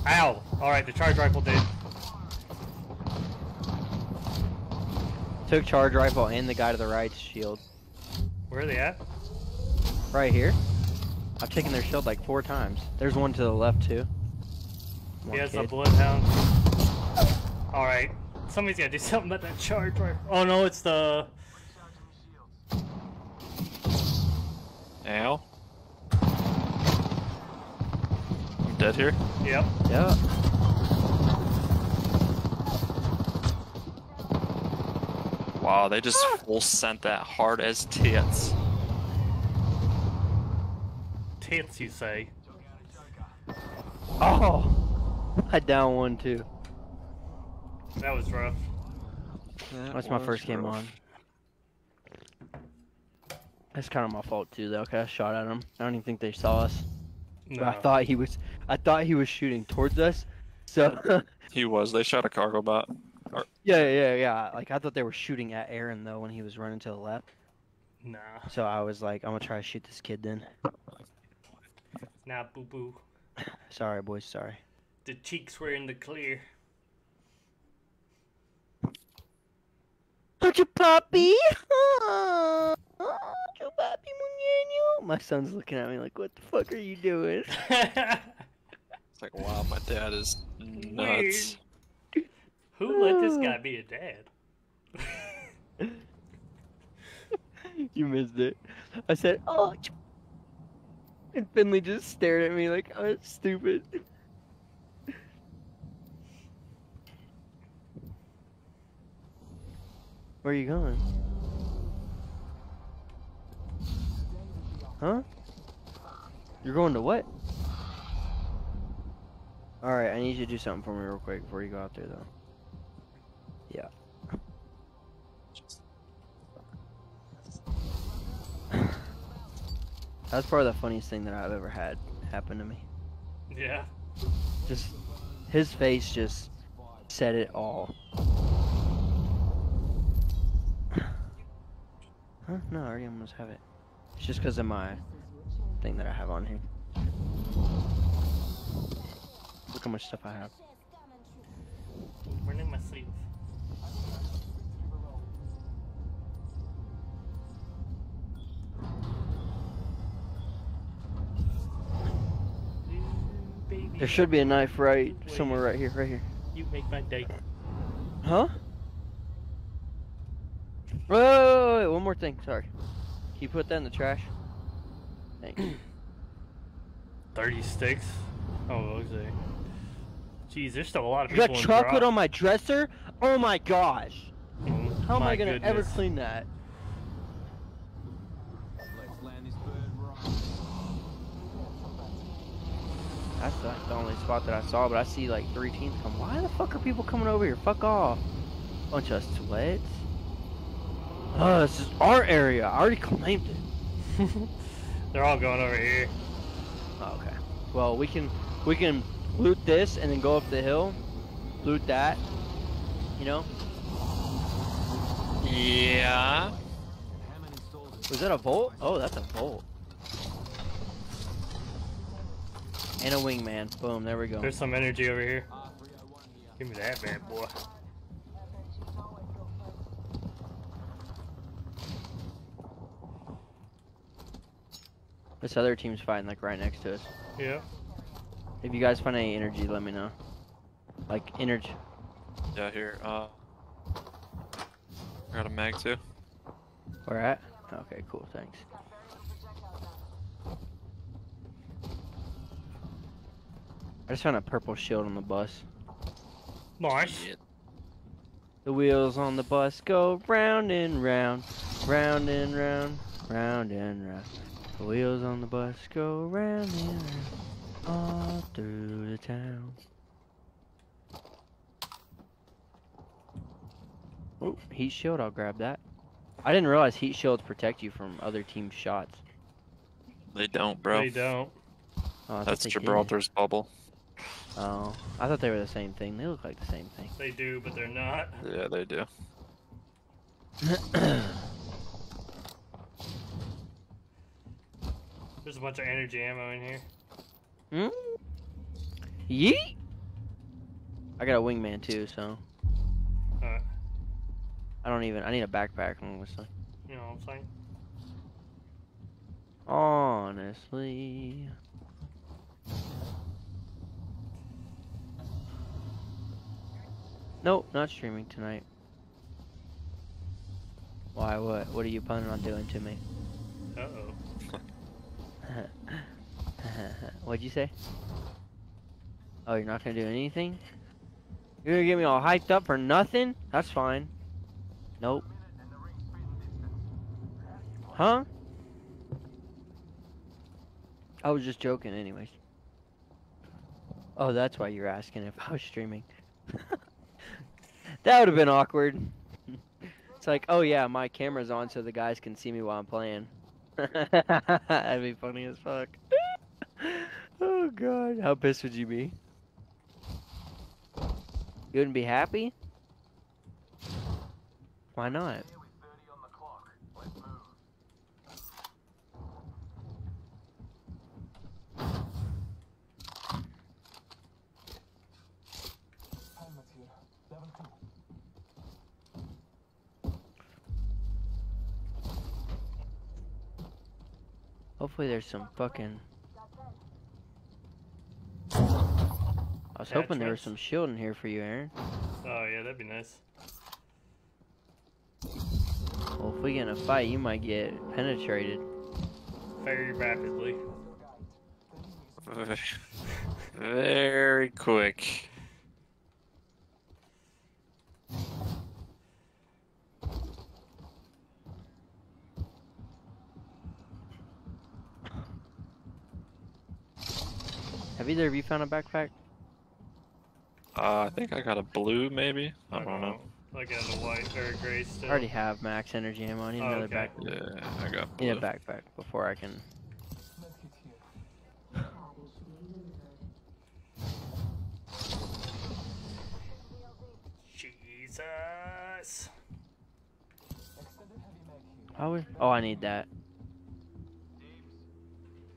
Ow. Alright, the charge rifle did. Took charge rifle and the guy to the right's shield. Where are they at? Right here. I've taken their shield like four times. There's one to the left too. One He has a bloodhound. Alright. Somebody's gotta do something about that charge rifle. Oh no, it's the. Ow. I'm dead here. Yep. Yeah. Wow, they just full sent that hard as tits. Tits, you say. Oh. I down one too. That was rough. That's my first game on. That's kind of my fault too, though. Cause I shot at him. I don't even think they saw us. No. But I thought he was. I thought he was shooting towards us. So He was. They shot a cargo bot. Yeah, yeah, yeah. Like I thought they were shooting at Aaron though when he was running to the left. Nah. So I was like, I'm gonna try to shoot this kid then. Nah, boo boo. Sorry, boys. Sorry. The cheeks were in the clear. Don't you puppy? Don't you puppy muñeño? My son's looking at me like, what the fuck are you doing? It's like, wow, my dad is nuts. Who let this guy be a dad? you missed it. I said, oh. And Finley just stared at me like, oh, it's stupid. Where are you going? Huh? You're going to what? Alright, I need you to do something for me real quick before you go out there, though. Yeah. That's probably the funniest thing that I've ever had happen to me. Yeah. Just his face just said it all. Huh? No, I already almost have it. It's just because of my thing that I have on here. Look how much stuff I have. We're my sleeve. There should be a knife right somewhere right here, right here. You make my day. Huh? Wait, wait, wait, wait, one more thing. Sorry. Can you put that in the trash? Thanks. 30 sticks? Oh, okay. Jeez, there's still a lot of You people got chocolate on my dresser? Oh my gosh. Oh, How am I gonna ever clean that? That's like the only spot that I saw, but I see like three teams come. Why the fuck are people coming over here? Fuck off. Bunch of sweats. Oh, this is our area. I already claimed it. They're all going over here. Oh, okay. Well, we can we can loot this and then go up the hill, loot that. You know? Yeah. Was that a volt? Oh, that's a volt. And a wingman. Boom. There we go. There's some energy over here. Give me that bad boy. This other team's fighting like right next to us. Yeah. If you guys find any energy, let me know. Like energy. Yeah, here. Uh, got a mag too. Where at? Okay, cool. Thanks. I just found a purple shield on the bus. Nice. Shit. The wheels on the bus go round and round, round and round, round and round. The wheels on the bus go round and round, all through the town. Oh, heat shield, I'll grab that. I didn't realize heat shields protect you from other team shots. They don't, bro. They don't. Oh, That's they did. Gibraltar's bubble. Oh, I thought they were the same thing. They look like the same thing. They do, but they're not. Yeah, they do. There's a bunch of energy ammo in here. Hmm? Yeet! I got a wingman too, so Alright. I don't even. I need a backpack, honestly. You know what I'm saying? Honestly. Nope, not streaming tonight. Why? What? What are you planning on doing to me? Uh oh. What'd you say? Oh, you're not gonna do anything? You're gonna get me all hyped up for nothing? That's fine. Nope. Huh? I was just joking, anyways. Oh, that's why you're asking if I was streaming. that would have been awkward. it's like, oh yeah, my camera's on so the guys can see me while I'm playing. That'd be funny as fuck. oh god, how pissed would you be? You wouldn't be happy? Why not? Here with 30 on the clock. Let's move. Helmet here. Level 2. Hopefully there's some fucking. I was hoping there was some shield in here for you, Aaron. Oh yeah, that'd be nice. Well, if we get in a fight, you might get penetrated. Very rapidly. Very quick. Either of you found a backpack? Uh, I think I got a blue, maybe. I don't know. I got a white or a gray I still. already have max energy ammo. I need Oh, another okay. back. Yeah, I got I need a backpack before I can. Jesus. Extended heavy mag here. Oh, we- oh, I need that.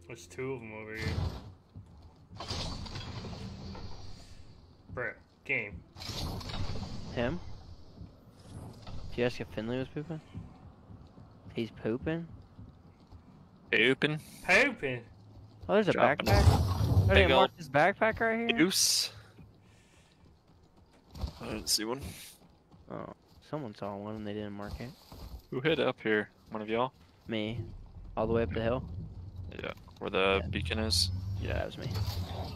There's two of them over here. Bruh, game. Him? Did you ask if Finley was pooping? He's pooping? Pooping. Pooping. Oh, there's a Dropping. backpack? I Big didn't ol' mark this backpack right here. Goose. I didn't see one. Oh, someone saw one and they didn't mark it. Who hit up here? One of y'all? Me, all the way up the hill. Yeah. Where the Yeah. beacon is? Yeah, that was me.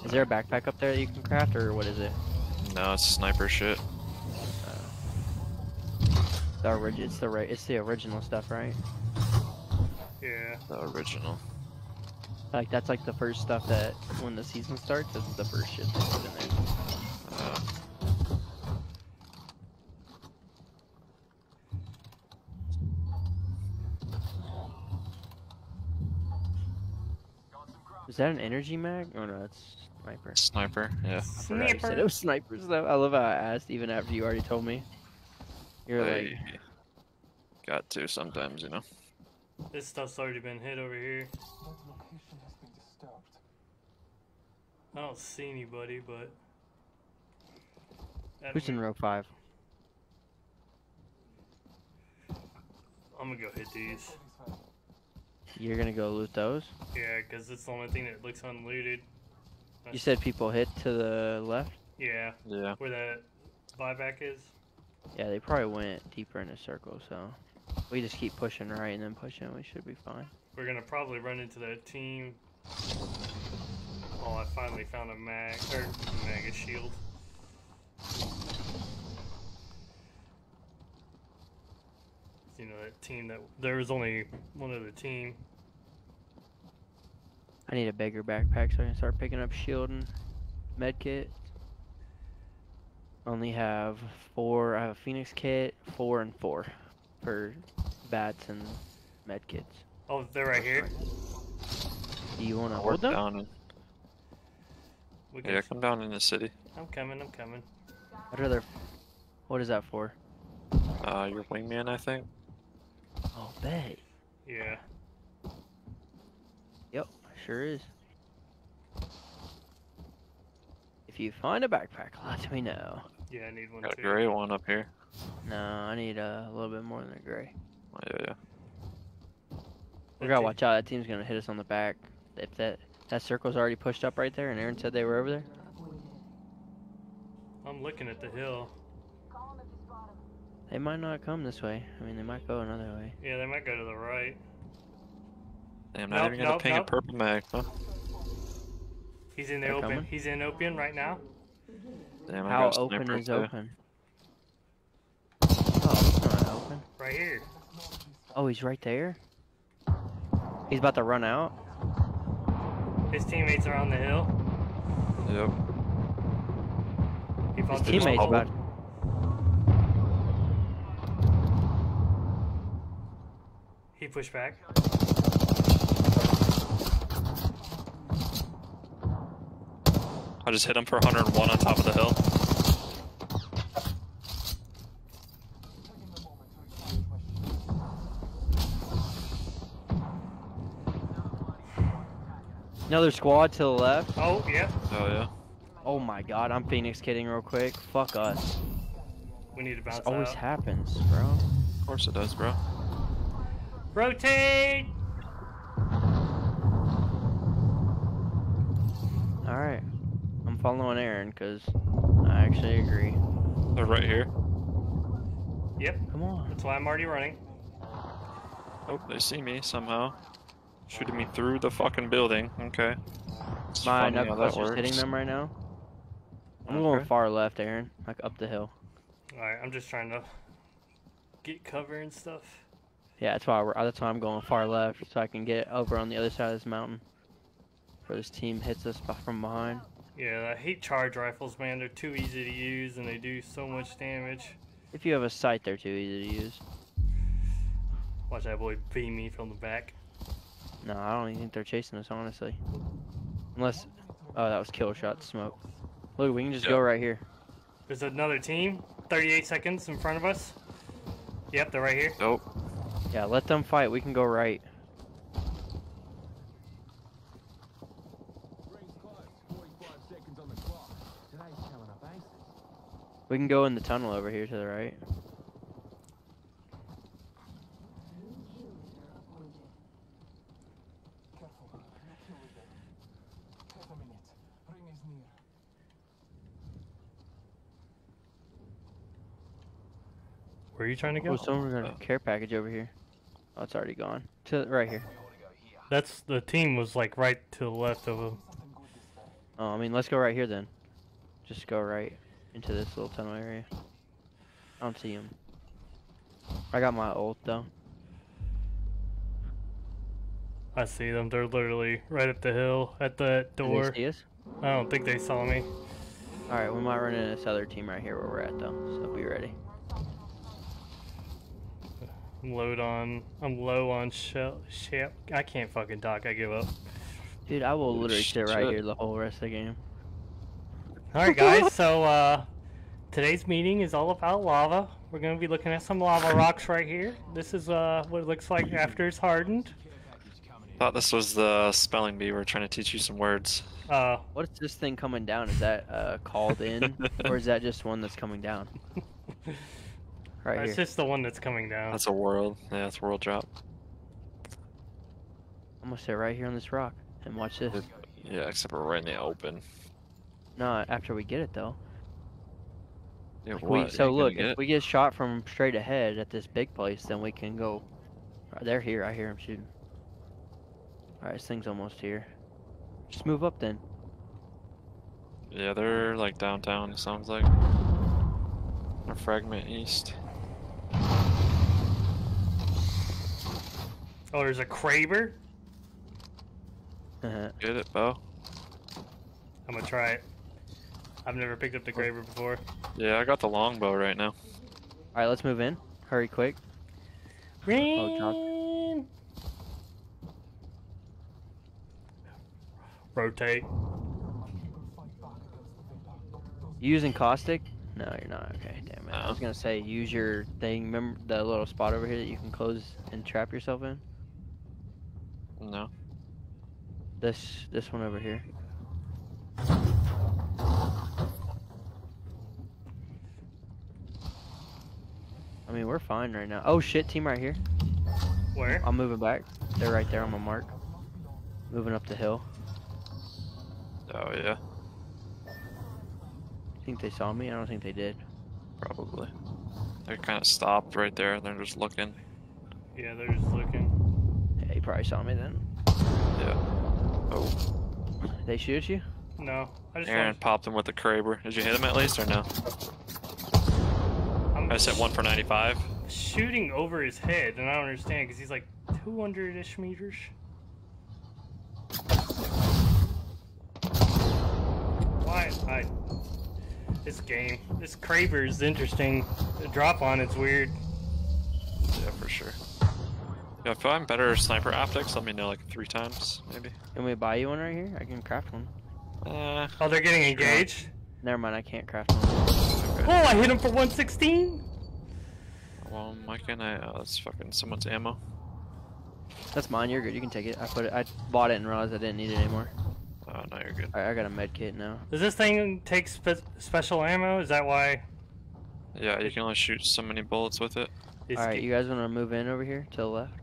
Is there a backpack up there that you can craft, or what is it? No, it's sniper shit. Uh, the orig- It's the right. It's the original stuff, right? Yeah. The original. Like that's like the first stuff that when the season starts, that's the first shit they put in there. Is that an energy mag? Oh no, that's sniper. sniper. Yeah. I forgot you said it Sniper. was snipers though. I love how I asked even after you already told me. You're like, got to sometimes, you know. This stuff's already been hit over here. That location has been disturbed. I don't see anybody, but. That who's in me- row five? I'm gonna go hit these. You're gonna go loot those. Yeah, because it's the only thing that looks unlooted. You said people hit to the left. Yeah, Yeah. where that buyback is. Yeah, they probably went deeper in a circle, so we just keep pushing right and then pushing. We should be fine. We're gonna probably run into that team. Oh, I finally found a mag or mag a shield. You know that team that there was only one other team. I need a bigger backpack so I can start picking up shield and med kit. Only have four. I have a phoenix kit, four and four, for bats and med kits. Oh, they're right here. Do you want to Work hold them? down in, We yeah, come down in the city. I'm coming. I'm coming. I'd rather. What is that for? Uh, your wingman, I think. Oh, bet. Yeah. Yep, sure is. If you find a backpack, let me know. Yeah, I need one Got a gray one up here. No, I need uh, a little bit more than a gray. Oh, yeah, yeah. We gotta watch out. That team's gonna hit us on the back. If that that circle's already pushed up right there, and Aaron said they were over there. I'm looking at the hill. Call him if you spot him. They might not come this way. I mean, they might go another way. Yeah, they might go to the right. Damn, not Nope, even gonna nope, ping nope. a purple mag, huh? He's in the They're open. coming? He's in open right now. Damn, I How got open is too. open? Oh, it's not open. Right here. Oh, he's right there. He's about to run out. His teammates are on the hill. Yep. He His found the teammates bubble. about. He pushed back. I just hit him for 101 on top of the hill. Taking a moment to recharge my shields. Another squad to the left. Oh, yeah. Oh, yeah. Oh my god, I'm Phoenix kidding real quick. Fuck us. We need to bounce This always out. happens, bro. Of course it does, bro. Rotate! Alright. I'm following Aaron because I actually agree. They're right here. Yep, Come on. that's why I'm already running. Oh, they see me somehow. Shooting me through the fucking building. Okay. It's My funny how that cluster's hitting them right now. I'm Okay. going far left, Aaron. Like up the hill. Alright, I'm just trying to get cover and stuff. Yeah, that's why we're, that's why I'm going far left so I can get over on the other side of this mountain. Where this team hits us from behind. Yeah, I hate charge rifles, man. They're too easy to use and they do so much damage. If you have a sight, they're too easy to use. Watch that boy beam me from the back. No, I don't even think they're chasing us, honestly. Unless, oh, that was kill shot smoke. Look, we can just go right here. There's another team, 38 seconds in front of us. Yep, they're right here. Nope. Yeah, let them fight. We can go right. We can go in the tunnel over here to the right. Where are you trying to oh, go? Oh, someone got a oh. care package over here. Oh, it's already gone. To right here. That's the team was like right to the left of him. Oh, I mean, let's go right here then. Just go right into this little tunnel area. I don't see him. I got my ult though. I see them. They're literally right up the hill at the door. they see us? I don't think they saw me. All right, we might run into this other team right here where we're at though. So be ready. I'm load on. I'm low on shell. shell. I can't fucking talk. I give up. Dude, I will literally sit right Shit. here the whole rest of the game. All right, guys. so uh, today's meeting is all about lava. We're gonna be looking at some lava rocks right here. This is uh what it looks like after it's hardened. Thought this was the spelling bee. We're trying to teach you some words. Uh, What is this thing coming down? Is that uh, called in, or is that just one that's coming down? Right it's here. just the one that's coming down. That's a world. Yeah, that's a world drop. I'm gonna sit right here on this rock and watch this. Yeah, except we're right in the open. No, after we get it though. Yeah, If what? we, so gonna look, if it? we get shot from straight ahead at this big place, then we can go. Right, they're here. I hear them shooting. All right, this thing's almost here. Just move up then. Yeah, they're like downtown. It sounds like. Or fragment east. Oh, there's a Kraber. Uh-huh. Get it, Bo? I'm gonna try it. I've never picked up the Kraber before. Yeah, I got the longbow right now. All right, let's move in. Hurry quick. Oh. Green. Rotate. You using caustic? No, you're not. Okay, damn it. I was gonna say use your thing. Remember the little spot over here that you can close and trap yourself in? No. This this one over here. I mean, we're fine right now. Oh shit, team right here. Where? I'm moving back. They're right there on my mark. Moving up the hill. Oh yeah, Think they saw me? I don't think they did. probably. They're kind of stopped right there. They're just looking. Yeah, they're just looking. Yeah, he probably saw me then. Yeah. Oh, They shoot you? No, I just Aaron want. popped him with the Kraber. Did you hit him at least or no? I'm I said one for 95. shooting over his head, and I don't understand because he's like 200-ish meters. Why? I. This game, this Kraber is interesting. The drop on it's weird. Yeah, for sure. Yeah, if I'm better sniper optics, let me know like three times, maybe. Can we buy you one right here? I can craft one. Uh, Oh, they're getting engaged. Never mind, I can't craft one. Oh, I hit him for 116. well, why can't I? Oh, that's fucking someone's ammo. That's mine. You're good. You can take it. I put it. I bought it and realized I didn't need it anymore. Oh, no, you're good. All right, I got a med kit now. Does this thing take spe- special ammo? Is that why? Yeah, you can only shoot so many bullets with it. All right, you guys want to move in over here to the left?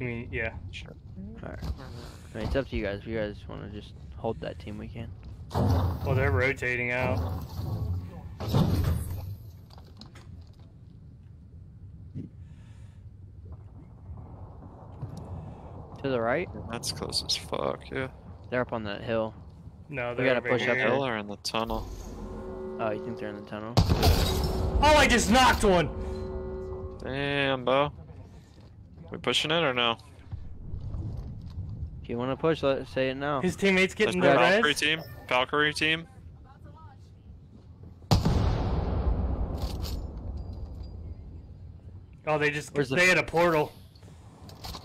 I mean, yeah. Sure. Mm-hmm. All right. I mean, it's up to you guys. If you guys want to just hold that team, we can. Well, they're rotating out. To the right? That's close as fuck. Yeah. They're up on that hill. No, We they're gotta over push up here. Hill or in the tunnel? Oh, you think they're in the tunnel? Oh, I just knocked one. Damn, Bo. We pushing it or no? If you want to push, let say it now. His teammates There's getting the the Valkyrie res. team. Valkyrie team. Oh, they just Where's the- they had a portal.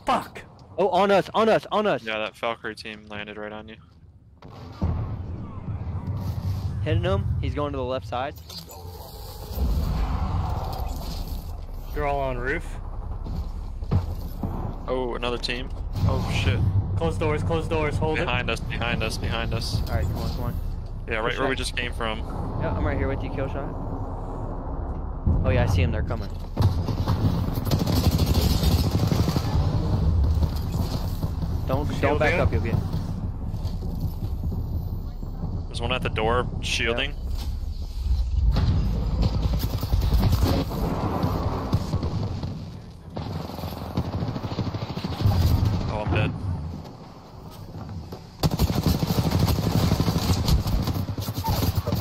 Fuck. Oh, on us, on us, on us. Yeah, that Valkyrie team landed right on you. Hitting him. He's going to the left side. They're all on roof. Oh, another team. Oh shit. Close doors. Close doors. Hold Behind us, behind us, behind us. All right, come on, come on. Yeah, right where we just came from. Yeah, I'm right here with you, kill shot. Oh yeah, I see him. They're coming. Don't don't back Shielding. up. You'll get. There's one at the door shielding. I'm dead.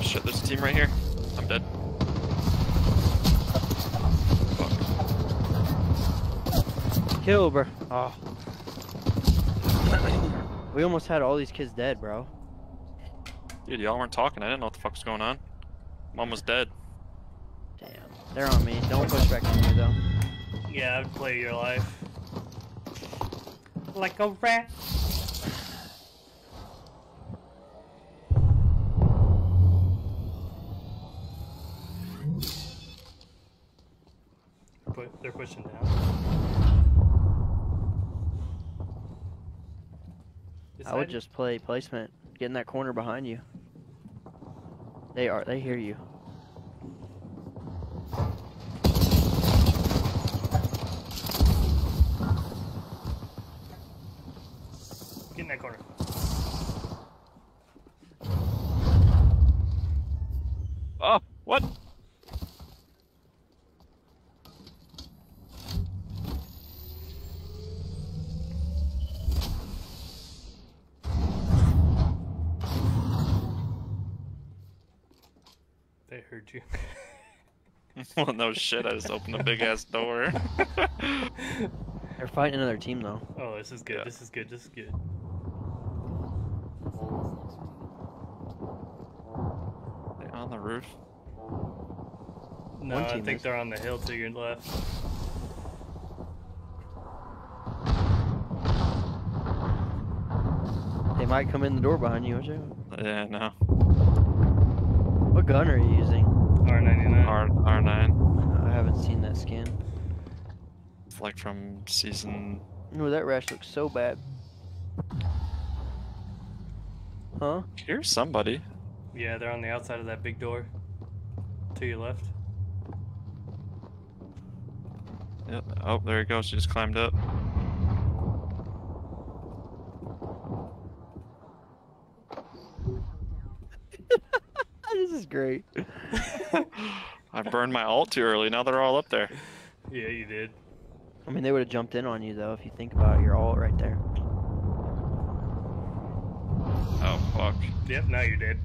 Shit, there's a team right here. I'm dead. Fuck. Kill, bro. Oh. we almost had all these kids dead, bro. Dude, y'all weren't talking. I didn't know what the fuck was going on. Mom was dead. Damn. They're on me. Don't push back on me, though. Yeah, I'd play your life. Like a rat. Put, they're pushing down. Is I would just play placement. Get in that corner behind you. They are. They hear you. That corner. Oh, what? They heard you. well, no shit. I just opened a big ass door. They're fighting another team, though. Oh, this is good. Yeah. This is good. This is good. On the roof. No, One I team think is. they're on the hill to your left. They might come in the door behind you, Ojo. Yeah, no. What gun are you using? R99. R R9. I haven't seen that skin. It's like from season. No, that rash looks so bad. Huh? Here's somebody. Yeah, they're on the outside of that big door. To your left. Yep. Oh, there he goes. She just climbed up. this is great. I burned my ult too early. Now they're all up there. Yeah, you did. I mean, they would have jumped in on you though if you think about it. You're all right there. Oh fuck. Yep, now you're dead.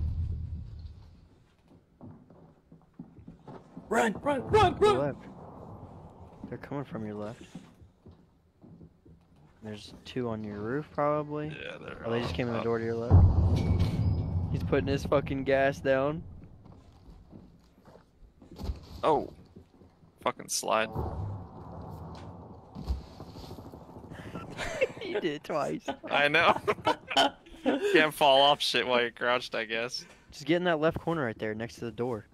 Run, run, run, Your run! left. They're coming from your left. There's two on your roof, probably. Yeah, they're. Oh, they just all came in the door to your left. He's putting his fucking gas down. Oh. Fucking slide. he did it twice. I know. Can't fall off shit while you're crouched, I guess. Just get in that left corner right there next to the door.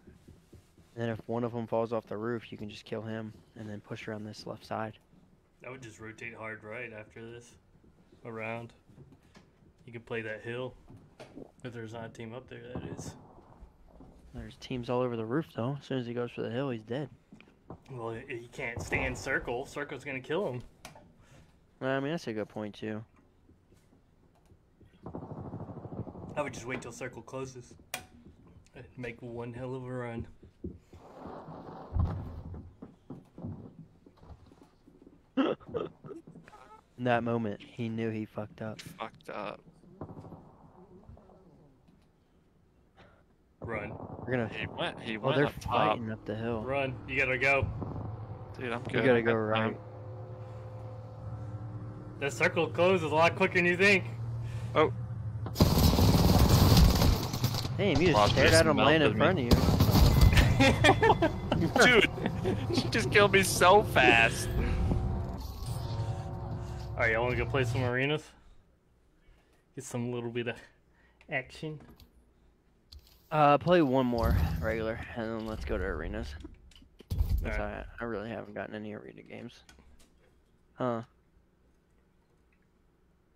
And then if one of them falls off the roof, you can just kill him and then push around this left side. I would just rotate hard right after this. Around. You can play that hill. If there's not a team up there, that is. There's teams all over the roof though. As soon as he goes for the hill, he's dead. Well, he can't stay in circle. Circle's gonna kill him. I mean, that's a good point too. I would just wait till circle closes. And make one hell of a run. In that moment, he knew he fucked up. Fucked up. Run. We're gonna. He went. He Oh, went they're up top. fighting up the hill. Run. You gotta go. Dude, I'm good. You gotta I go got right. time. That circle closes a lot quicker than you think. Oh, Damn, you just Lost stared this at him land in melted front of you. dude, she just killed me so fast. Alright, y'all wanna go play some arenas? Get some little bit of action. Uh, play one more regular, and then let's go to arenas. Alright. I, I really haven't gotten any arena games. Huh?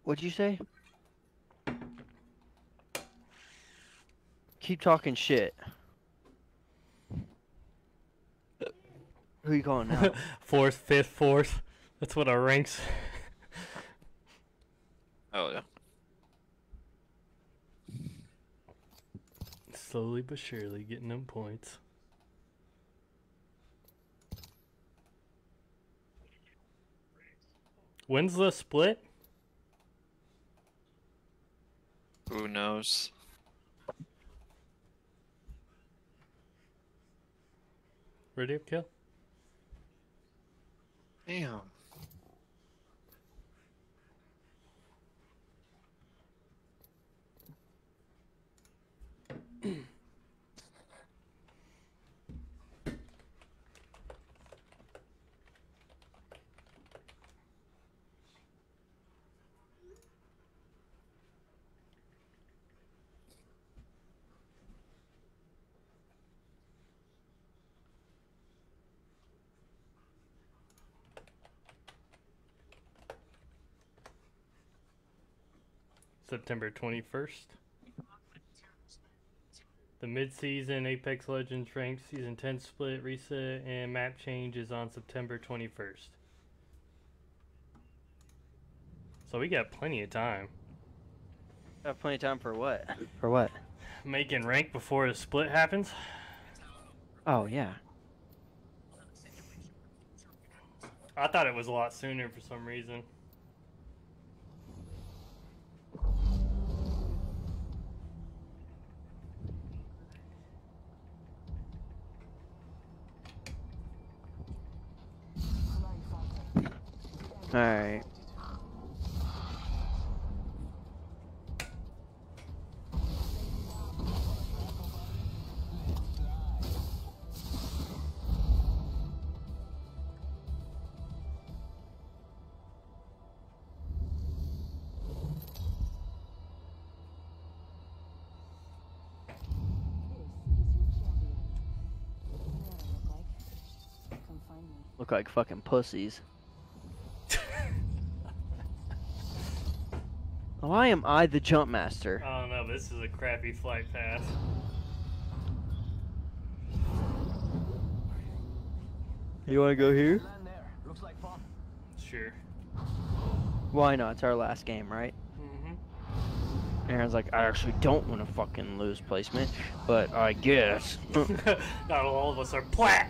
What'd you say? Keep talking shit. Who you calling now? fourth, fifth, fourth. That's what our ranks. Oh yeah. Slowly but surely getting them points. When's the split? Who knows? Ready kill? Damn. September 21st. The mid-season Apex Legends ranked season 10 split reset and map change is on September 21st. So we got plenty of time. Got plenty of time for what? For what? Making rank before the split happens. Oh yeah. I thought it was a lot sooner for some reason. Look like fucking pussies. Why am I the jump master? I don't know, but this is a crappy flight path. You want to go here? Looks like fun. Sure. Why not? It's our last game, right? hmm Aaron's like, I actually don't want to fucking lose placement, but I guess. Not all of us are plat.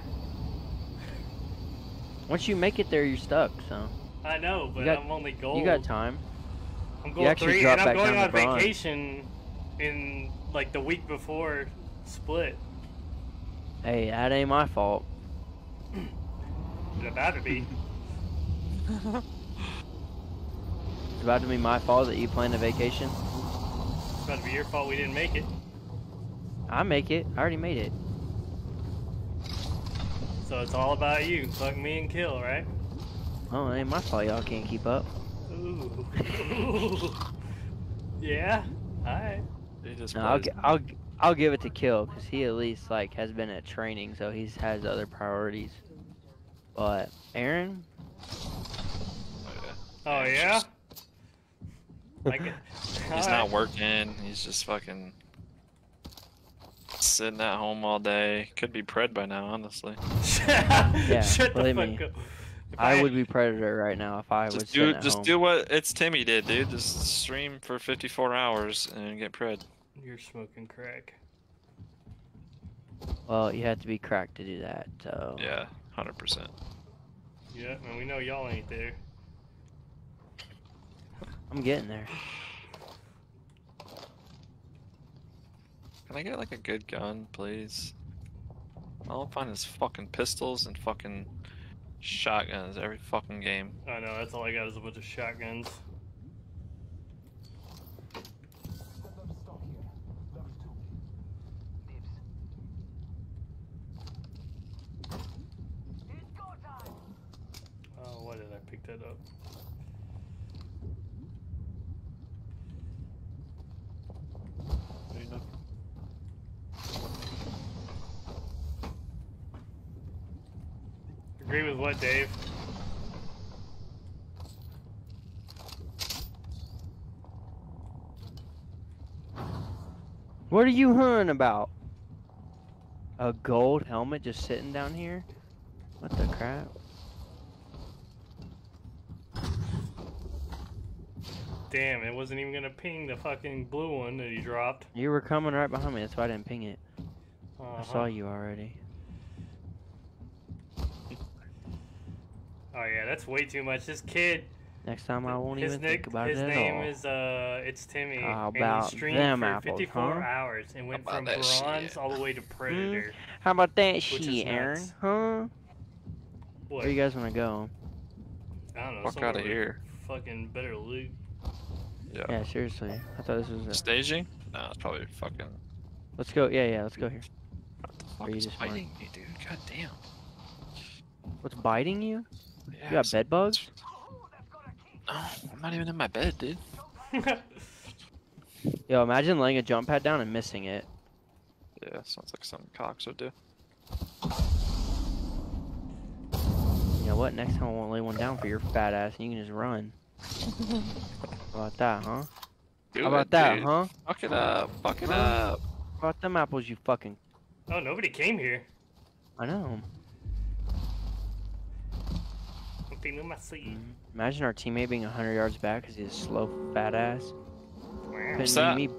Once you make it there, you're stuck. So I know, but got- I'm only gold. you got time. I'm going three, and I'm going on vacation in like the week before split. Hey, that ain't my fault. It's about to be. It's about to be my fault that you planned a vacation. It's about to be your fault we didn't make it. I make it. I already made it. So it's all about you. Fuck me and kill, right? Oh, it ain't my fault y'all can't keep up. Ooh. yeah. All right. He just No, I'll, I'll, I'll give it to Kill because he at least like has been at training, so he's has other priorities. But Aaron, Oh He's yeah. just- Like, He's not working. He's just fucking sitting at home all day. Could be pred by now, honestly. yeah. Shut the fuck me. up. If I would be predator right now if I was Just sitting do, at just home. do what it's Timmy did, dude. Just stream for 54 hours and get pred. You're smoking crack. Well, you have to be cracked to do that. So Yeah, 100%. Yeah, and we know y'all ain't there. I'm getting there. Can I get like a good gun, please? All I'm finding is fucking pistols and fucking shotguns every fucking game. I know, that's all I got is a bunch of shotguns. Step out of stock here. Level two. Dibs. It's go time. Oh, why did I pick that up? Agree with what, Dave? What are you hunting about? A gold helmet just sitting down here? What the crap? Damn, it wasn't even gonna ping the fucking blue one that he dropped. You were coming right behind me, that's why I didn't ping it. I Uh-huh. saw you already. Oh yeah, that's way too much. This kid, Next time I won't his even nick, think about his it at name all. is uh, it's Timmy, How and about he streamed them for apples, 54 huh? hours and went about from that bronze shit? all the way to predator. How about that is shit, Aaron? Huh? What? Where you guys wanna go? I don't know. Fuck out of here. Fucking better loot. Yeah. Yeah, seriously. I thought this was. A... Staging? No, it's probably fucking. Let's go. Yeah, yeah. Let's go here. What the Or fuck you is just biting me, dude? God damn. What's biting you? Yeah, You got it's- bed bugs? No, I'm not even in my bed, dude. Yo, imagine laying a jump pad down and missing it. Yeah, sounds like something Cox would do. You know what? Next time I won't lay one down for your fat ass, and you can just run. How about that, huh? Do How about it, that, dude. huh? Fuck it up. Fuck it up. How about them apples, you fucking? oh, nobody came here. I know. I'm feeling my seat. Imagine our teammate being 100 yards back because he's a slow fat ass. What's that? be me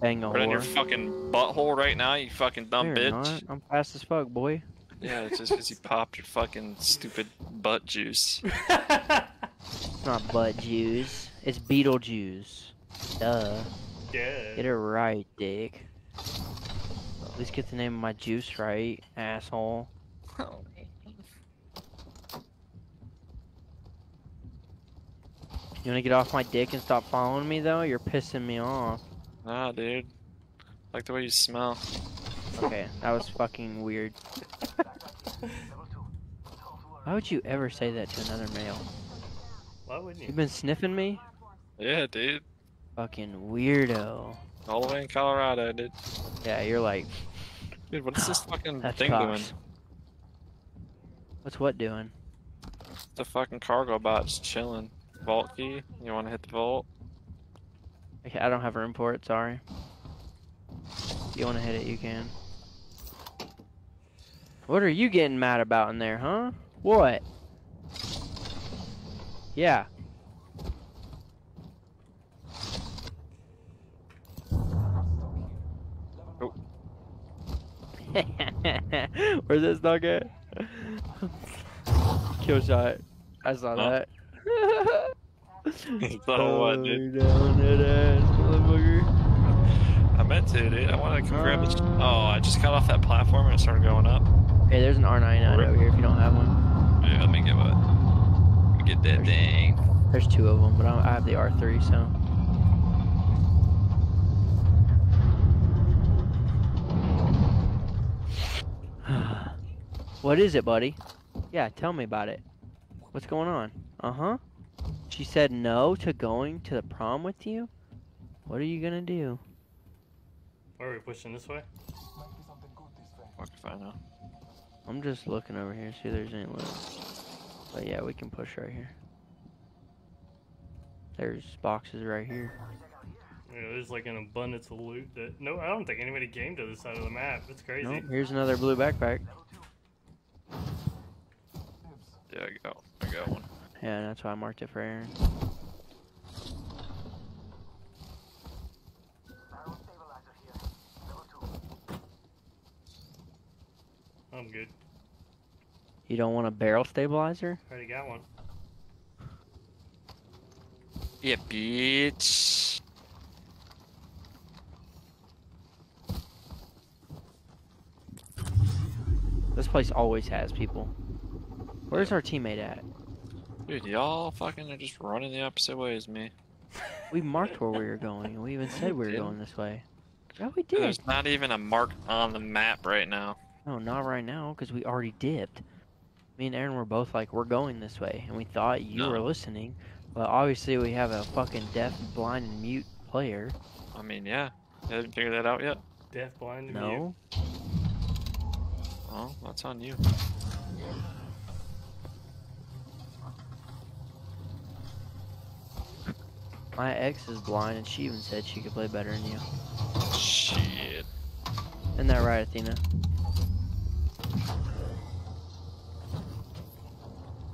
bang a Right in your whore. fucking butthole right now, you fucking dumb No, you're bitch. not. I'm fast as fuck, boy. Yeah, it's just because you popped your fucking stupid butt juice. It's not butt juice. It's beetle juice. Duh. yeah. Get it right, dick. At least get the name of my juice right, asshole. Oh, You wanna get off my dick and stop following me though? You're pissing me off. Nah, dude. Like the way you smell. Okay, that was fucking weird. Why would you ever say that to another male? Why wouldn't you? You've been sniffing me? Yeah, dude. Fucking weirdo. All the way in Colorado, dude. Yeah, you're like, Dude, what is this fucking that's thing doing? What's what doing? The fucking cargo bot just chilling. Vault key. You want to hit the vault? Okay, I don't have room for it, sorry. If you wanna hit it, you can. What are you getting mad about in there, huh? What? Yeah. Where's this dog at? Kill shot. I saw that. So what, dude? Down that ass, motherfucker. I meant to, dude. I wanted to come grab this. Uh. Oh, I just got off that platform and it started going up. Hey, there's an R99 Rip. over here if you don't have one. Yeah, let me get what. Let me get that thing. There's two of them, but I have the R3, so. what is it, buddy? Yeah, tell me about it. What's going on? Uh huh. She said no to going to the prom with you? What are you gonna do? Where are we pushing this way? Might be something good this way. Fuck if I know. I'm just looking over here, see if there's any loot. But yeah, we can push right here. There's boxes right here. You know, there's like an abundance of loot that. No, I don't think anybody came to this side of the map. It's crazy. Nope, here's another blue backpack. Dibs. Yeah, I got, I got one. Yeah, that's why I marked it for Aaron. Barrel stabilizer here. Level two. I'm good. You don't want a barrel stabilizer? Already got one. Yeah, bitch. This place always has people. Where's our teammate at? Dude, y'all fucking are just running the opposite way as me. We marked where we were going, and we even said we were going this way. Yeah, we did. There's not even a mark on the map right now. No, not right now, because we already dipped. Me and Aaron were both like, we're going this way, and we thought you No. were listening. But obviously, we have a fucking deaf, blind, and mute player. I mean, yeah. You haven't figured that out yet? Deaf, blind, and mute. No? Well, that's on you. My ex is blind, and she even said she could play better than you. Shit. Isn't that right, Athena?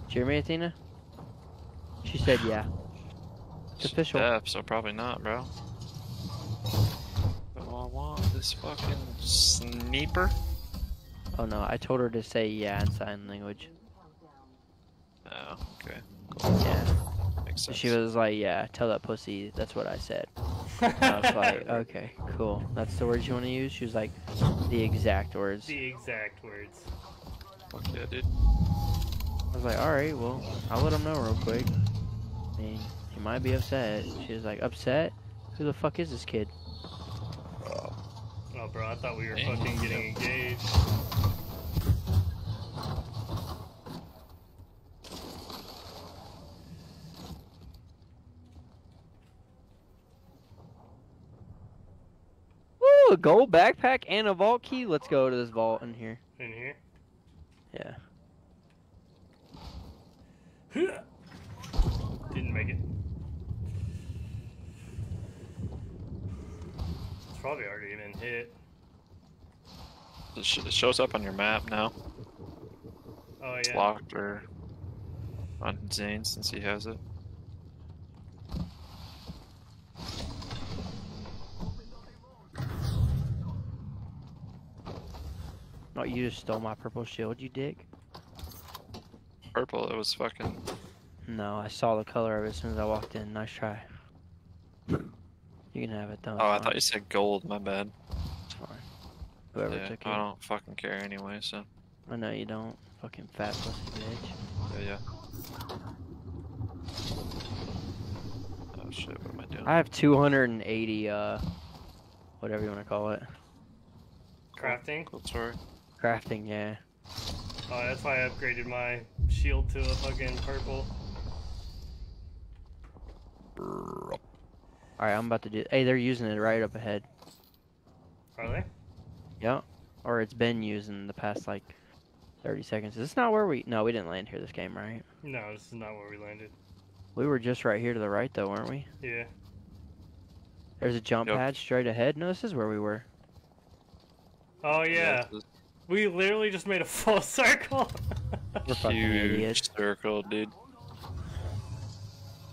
Did you hear me, Athena? She said yeah. It's She's official. Deaf, so probably not, bro. But I want this fucking sniper. Oh no, I told her to say yeah in sign language. Oh, okay. Yeah. Makes makes sense. She was like, "Yeah, tell that pussy." That's what I said. I was like, "Okay, cool. That's the words you want to use." She was like, "The exact words." the exact words. Fuck yeah, dude. I was like, "All right, well, I'll let him know real quick." I mean, he might be upset. She was like, "Upset? Who the fuck is this kid?" Oh, bro, I thought we were Dang. fucking getting engaged. Gold backpack and a vault key. Let's go to this vault in here. In here. Yeah. Didn't make it. It's probably already been hit. It, sh- it shows up on your map now. Oh yeah. It's locked or on Zane since he has it. Oh, you just stole my purple shield, you dick. Purple, it was fucking. No, I saw the color of it as soon as I walked in. Nice try. You can have it though. Oh, I it's thought you said gold. My bad. It's fine. Whoever Yeah, took it. I don't fucking care anyway. So I know you don't. Fucking fat pussy bitch. yeah, yeah. Oh shit! What am I doing? I have 280, uh, whatever you want to call it. Crafting. Cool story. Crafting, yeah. Oh, that's why I upgraded my shield to a fucking purple. Alright, I'm about to do. Hey, they're using it right up ahead. Are they? Yep. Or it's been used in the past, like, 30 seconds. Is this not where we. No, we didn't land here this game, right? No, this is not where we landed. We were just right here to the right, though, weren't we? Yeah. There's a jump Yep. pad straight ahead. No, this is where we were. Oh yeah. it's We literally just made a full circle. We're fucking huge idiots. circle, dude.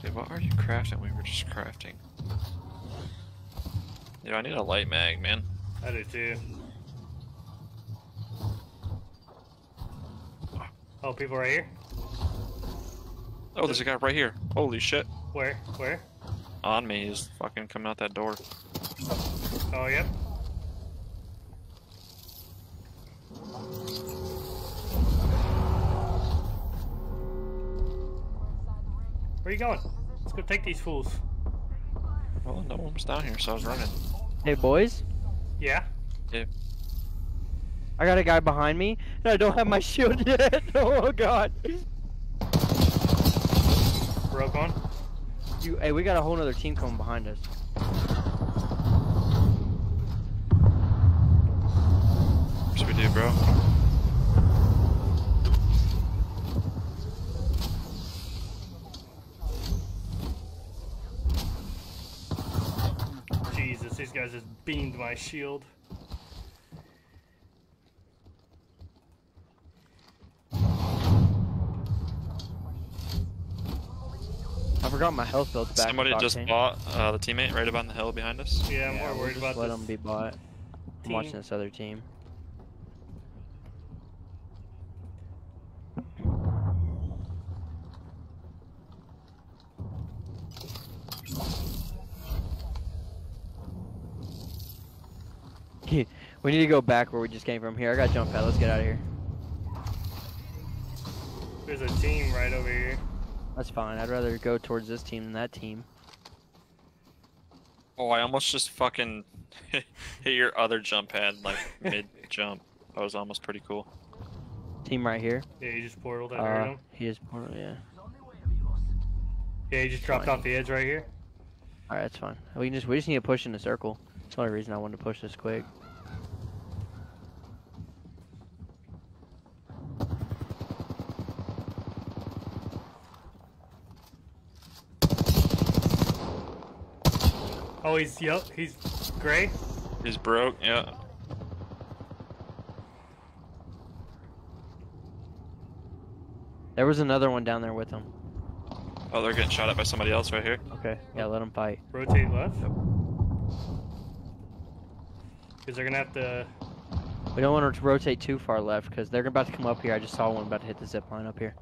Dude, what are you crafting? We were just crafting. Dude, I need a light mag, man. I do too. Oh, people right here? Oh, there's a guy right here. Holy shit. Where? Where? On me, he's fucking coming out that door. Oh, yep. Where are you going? Let's go take these fools. Well, no one was down here, so I was running. Hey, boys. Yeah? I got a guy behind me, and I don't have my shield yet. oh, God. Broke one. You, hey, we got a whole other team coming behind us. What should we do, bro? Jesus, these guys just beamed my shield. I forgot my health build's back. Somebody just Octane. bought uh, the teammate right up on the hill behind us. Yeah, I'm Yeah, more we'll worried just about let this. them be bought. I'm team. watching this other team. We need to go back where we just came from. Here, I got jump pad. Let's get out of here. There's a team right over here. That's fine. I'd rather go towards this team than that team. Oh, I almost just fucking hit your other jump pad like mid jump. That was almost pretty cool. Team right here. Yeah, he just portaled. I heard Uh, him. he is portal. Yeah. Yeah, he just dropped fine. off the edge right here. All right, that's fine. We can just we just need to push in a circle. That's the only reason I wanted to push this quick. Oh, he's yep. He's gray. He's broke, yeah. There was another one down there with him. Oh, they're getting shot at by somebody else right here. Okay. Yeah, let them fight. Rotate left. Because they're gonna have to. We don't want to rotate too far left because they're about to come up here. I just saw one about to hit the zip line up here.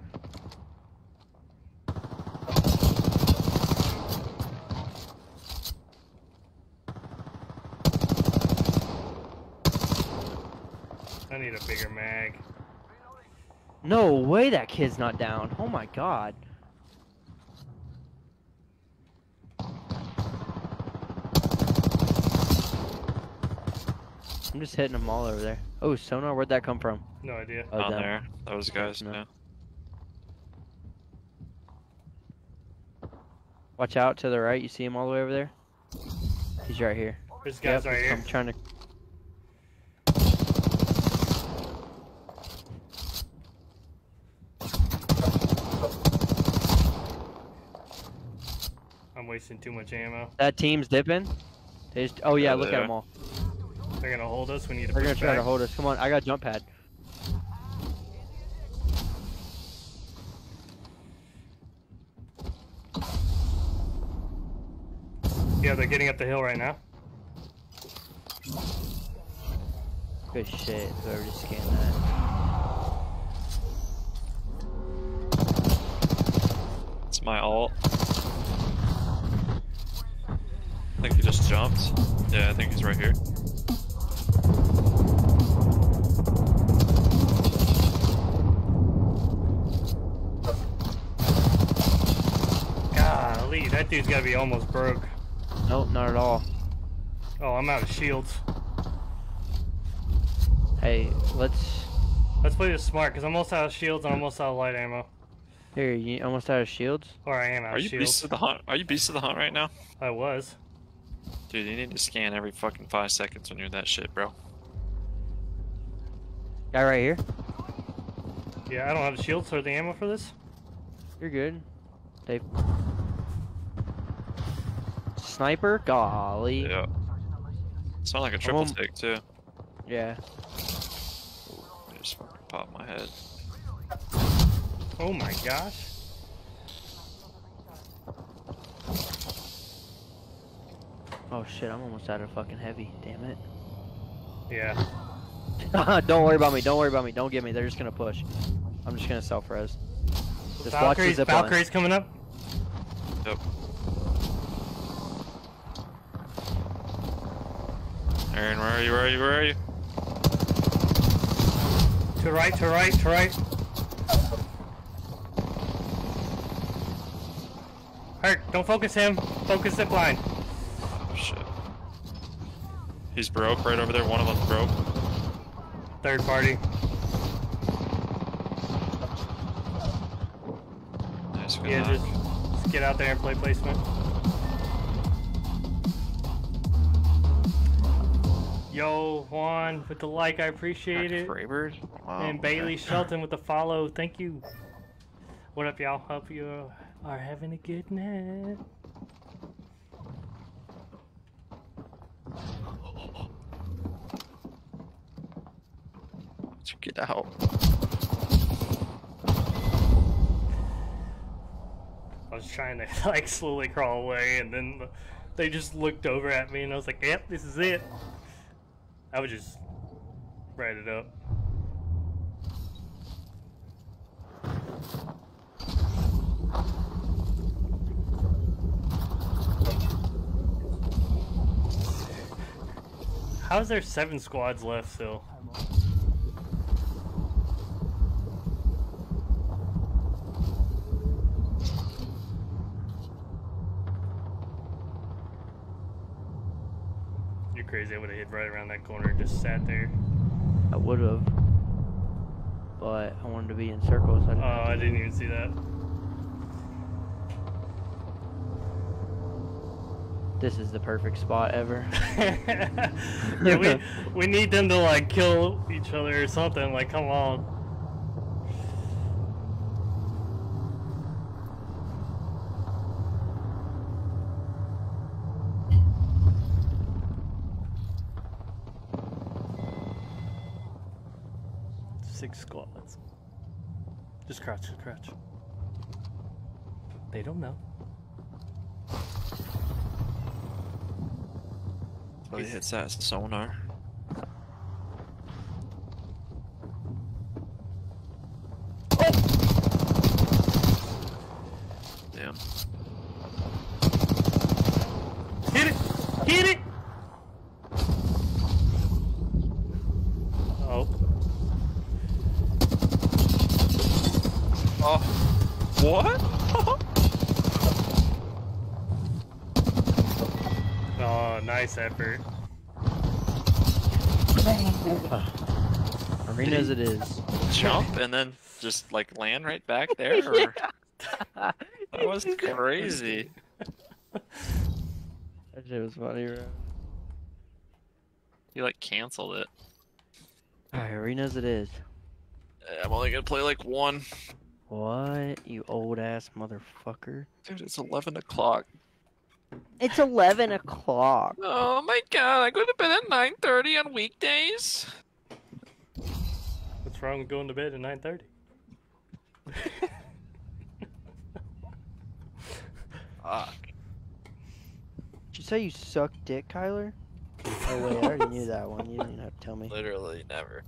I need a bigger mag. No way that kid's not down. Oh my god. I'm just hitting them all over there. Oh, sonar, where'd that come from? No idea. Oh, Down them. there. Those oh, guys, No. yeah. Watch out to the right. You see him all the way over there? He's right here. There's guys Yep, right here. I'm trying to. Wasting too much ammo. That team's dipping. They just... Oh yeah, Yeah, look at them all. They're gonna hold us. We need to They're push gonna try back. to hold us. Come on, I got jump pad. Yeah, they're getting up the hill right now. Good shit. Whoever just scanned that. It's my ult. I think he just jumped. Yeah, I think he's right here. Golly, that dude's gotta be almost broke. Nope, not at all. Oh, I'm out of shields. Hey, let's. Let's play this smart, because I'm almost out of shields and I'm almost out of light ammo. Here, you almost out of shields. Or I am out Are of you shields. beast of the hunt? Are you beast of the hunt right now? I was. Dude, you need to scan every fucking five seconds when you're that shit, bro. Guy right here. Yeah, I don't have shields or the ammo for this. You're good. Dave. Sniper? Golly. Yeah. Sound like a triple Um, take too. Yeah. I just fucking popped my head. Oh my gosh. Oh shit, I'm almost out of fucking heavy. Damn it. Yeah. Don't worry about me. Don't worry about me. Don't get me. They're just gonna push. I'm just gonna self res. Just watch the Valkyrie's, zip line. Valkyrie's coming up. Yep. Aaron, where are you? Where are you? Where are you? To right, to right, to right. Hurt, don't focus him. Focus zip line. Shit. He's broke right over there. One of them's broke. Third party. Nice. good Yeah, knock. just, just get out there and play placement. Yo, Juan, with the like, I appreciate it. Freybird? Wow. And. Bailey Shelton with the follow, thank you. What up, y'all? Hope you are having a good night. Get out. I was trying to like slowly crawl away, and then they just looked over at me, and I was like, "Yep, this is it." I would just write it up. How is there seven squads left still? You're crazy. I would have hid right around that corner and just sat there. I would have. But I wanted to be in circles. I Oh, I didn't even see that. This is the perfect spot ever. yeah, we we need them to like kill each other or something. Like, come on. Six squads. Just crouch, crouch. They don't know. He hits that sonar. Damn. Hit it! Hit it! Oh. Nice effort. Arenas it is. Jump and then just like land right back there. Or... That was crazy. That shit was funny, bro. He like canceled it. Alright, arenas it is. Uh, I'm only gonna play like one. What? You old ass motherfucker. Dude, it's 11 o'clock. It's 11 o'clock. Oh my god, I go to bed at 9.30 on weekdays? What's wrong with going to bed at 9:30? Fuck. Did you say you suck dick, Kyler? Oh wait, I already knew that one. You didn't have to tell me. Literally never.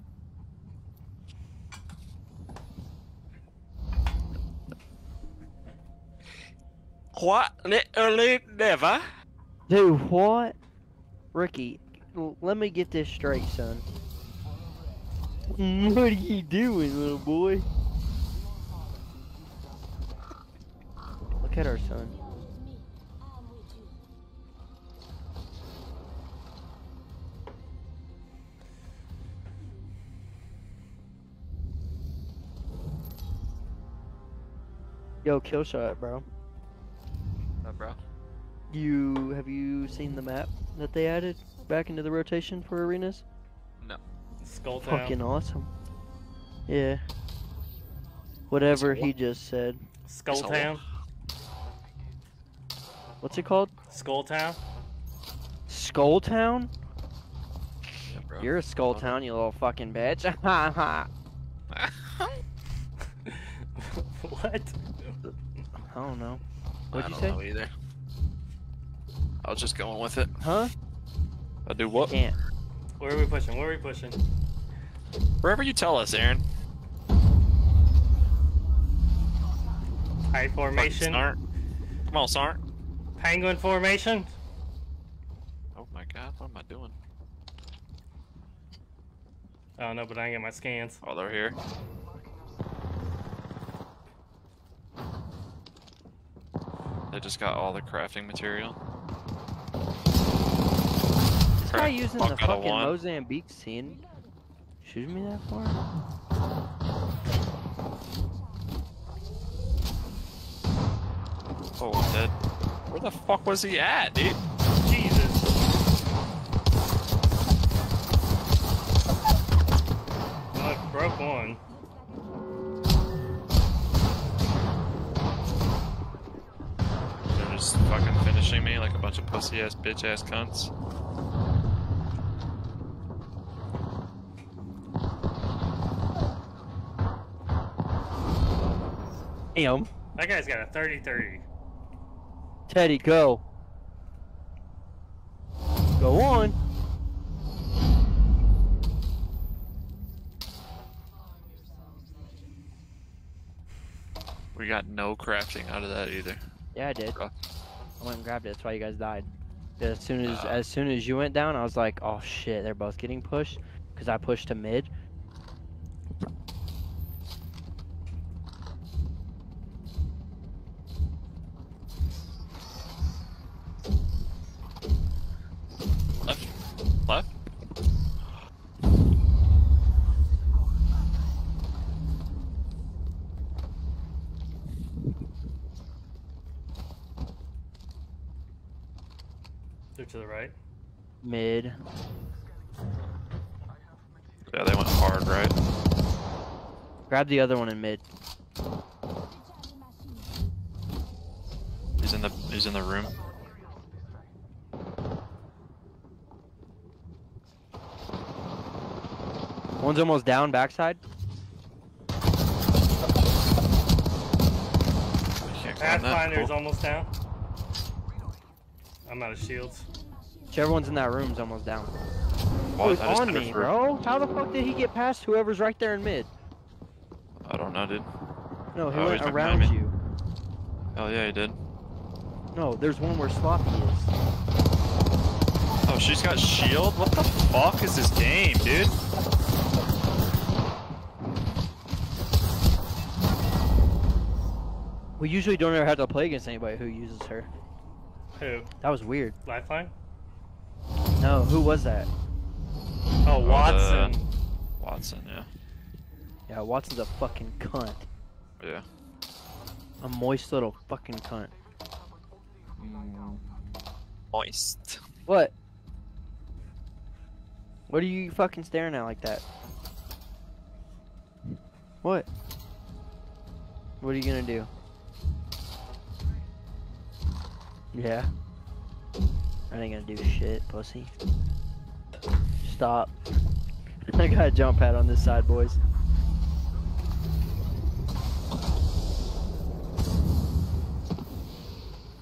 What? Literally never? Dude, what? Ricky, let me get this straight, son. What are you doing, little boy? Look at our son. Yo, kill shot, bro. No, bro. You have you seen the map that they added back into the rotation for arenas? No. Skull Town. Fucking awesome. Yeah. Whatever It's he just said. Skull Skull. Town. What's it called? Skull Town. Skull Town? Yeah. You're a Skull Oh. Town, you little fucking bitch. Ha ha. what? I don't know. I What'd you don't say? know either. I was just going with it. Huh? I do what? Can't. Where are we pushing? Where are we pushing? Wherever you tell us, Aaron. High formation. Snart. Come on, Snart. Penguin formation. Oh my god, what am I doing? I don't know, but I ain't get my scans. Oh, they're here. They just got all the crafting material. This guy using the fuck out fucking one. Mozambique scene. Shooting me that far? Oh, I'm dead. Where the fuck was he at, dude? Jesus. Well, I broke one. Fucking finishing me like a bunch of pussy ass bitch ass cunts. Damn. That guy's got a 30-30. Teddy, go. Go on. We got no crafting out of that either. Yeah, I did. Bro. Went and grabbed it. That's why you guys died. As soon as Ah. as soon as you went down, I was like, oh shit, they're both getting pushed. Cause I pushed to mid. Left? Left? They're to the right. Mid. Yeah, they went hard, right? Grab the other one in mid. He's in the he's in the room. One's almost down backside. We can't climb that. Pathfinder's Cool. almost down. I'm out of shields. Whichever one's in that room's almost down. What? Oh, he's on me, for- bro. How the fuck did he get past whoever's right there in mid? I don't know, dude. No, he Oh, went around you. Oh yeah, he did. No, there's one where Sloppy is. Oh, she's got shield? What the fuck is this game, dude? We usually don't ever have to play against anybody who uses her. Who? That was weird. Lifeline? No, who was that? Oh, oh, the- Wattson. Wattson, yeah. Yeah, Wattson's a fucking cunt. Yeah. A moist little fucking cunt. Mm. Moist. What? What are you fucking staring at like that? What? What are you gonna do? Yeah. I ain't gonna do shit, pussy. Stop. I got a jump pad on this side, boys.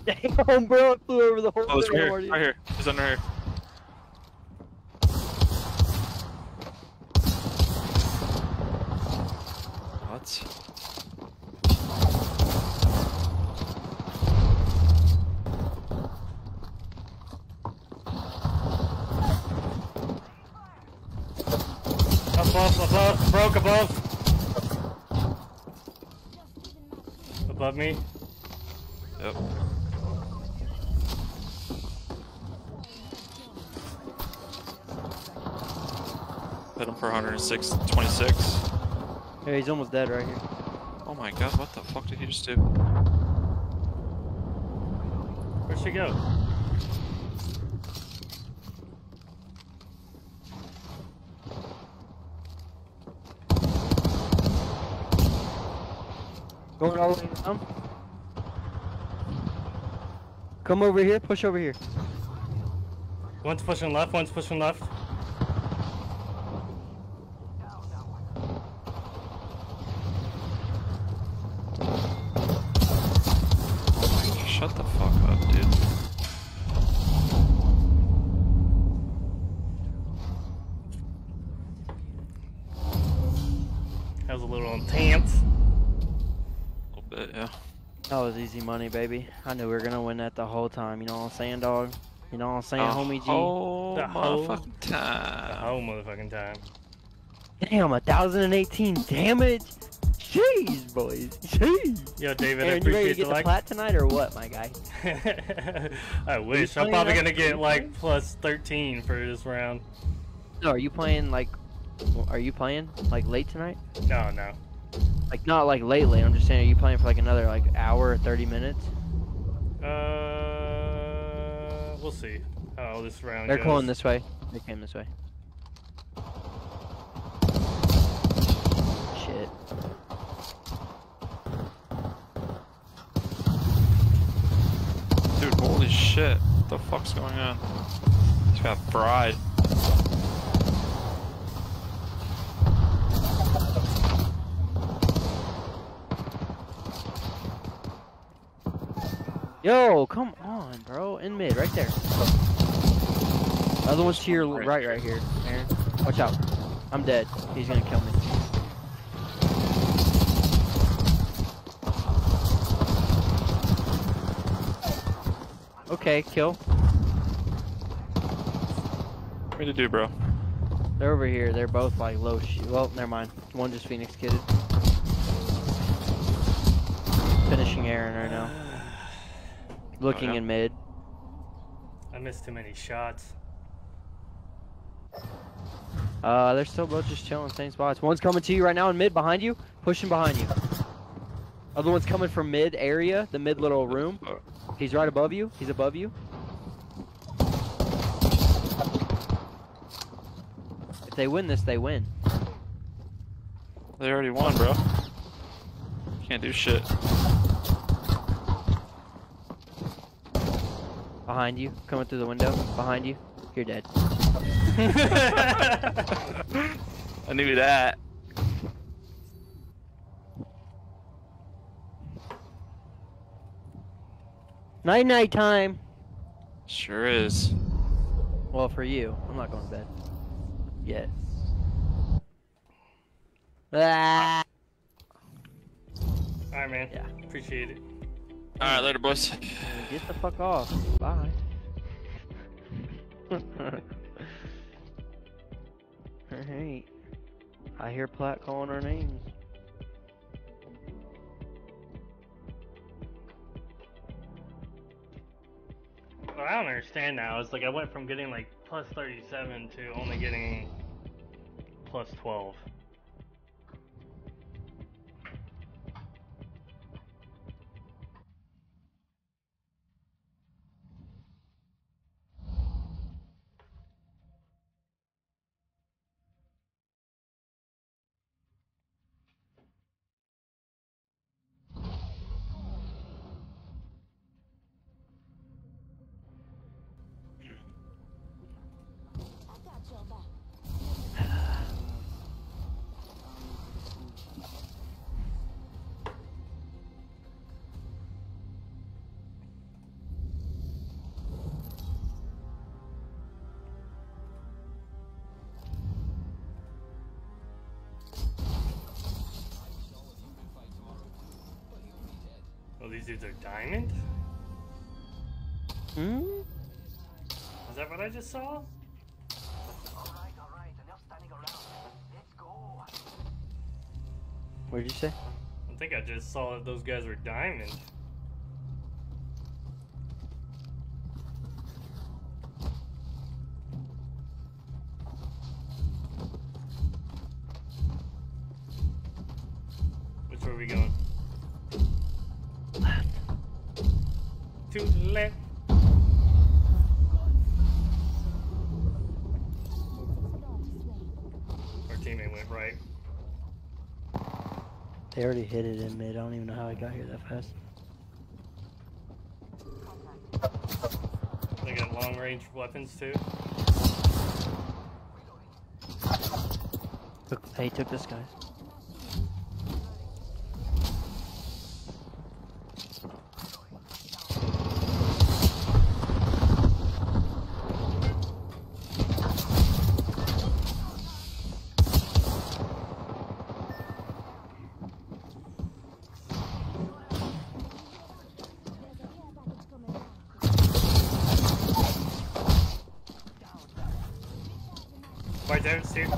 Damn, bro, it flew over the whole Oh, it's right here. Right here. He's under here. What? Above, above, broke above. Above me. Yep. Hit him for 106, 26. Yeah, he's almost dead right here. Oh my god, what the fuck did he just do? Where'd she go? Going all the way down. Come over here, push over here. One's pushing left, one's pushing left. Shut the fuck up, dude. That was a little intense. A little bit, yeah. That was easy money, baby. I knew we were gonna win that the whole time. You know what I'm saying, dog? You know what I'm saying, homie G? Oh, The whole- motherfucking The time. whole motherfucking time. Damn, 1018 damage. Jeez, boys. Jeez. Yo, David, I Aaron, you ready to appreciate get the the like. plat tonight or what, my guy? I wish. I'm probably gonna get You like plus 13 for this round. No, are you playing like? Are you playing like late tonight? No, no. Like not like lately. I'm just saying, are you playing for like another like hour or 30 minutes? Uh, we'll see Oh, this round They're goes. going this way. They came this way. Shit. Dude, holy shit. What the fuck's going on? He's got fried. Yo, come on, bro. In mid, right there. Other one's to your Right right, here. Aaron, watch out. I'm dead. He's gonna kill me. Okay, kill. What me to do, bro? They're over here. They're both like low. Well, never mind. One just Phoenix kidded. Finishing Aaron right now. Looking yeah? in mid. I missed too many shots. Uh, they're still both just chilling, same spots. One's coming to you right now in mid, behind you, pushing behind you. Other one's coming from mid area, the mid little room. He's right above you. He's above you. If they win this, they win. They already won, bro. Can't do shit. Behind you, coming through the window. Behind you, you're dead. I knew that. Night night time. Sure is. Well, for you, I'm not going to bed yet. Ah. Alright, man. Yeah. Appreciate it. Alright, later, boys. Get the fuck off. Bye. Alright. I hear Plat calling our names. What I don't understand now is like I went from getting like plus 37 to only getting plus 12. These dudes are diamond? Hmm? Is that what I just saw? Alright, alright, enough standing around. Let's go. What did you say? I think I just saw that those guys were diamond. They already hit it in mid. I don't even know how I got here that fast. They got long range weapons too. Took, hey, took this guy. Right there, Steve.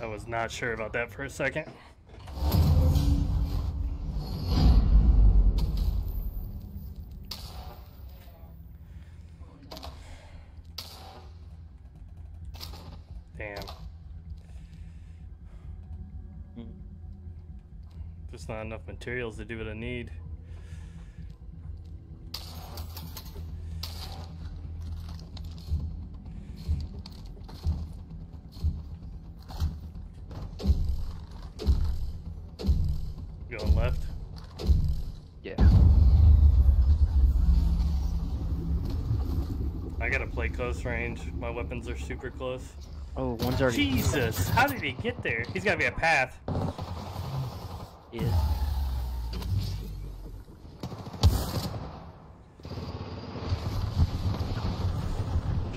I was not sure about that for a second. Damn. Hmm. There's not enough materials to do what I need. Range. My weapons are super close. Oh, one's already. Jesus! How did he get there? He's gotta be a path. Yeah.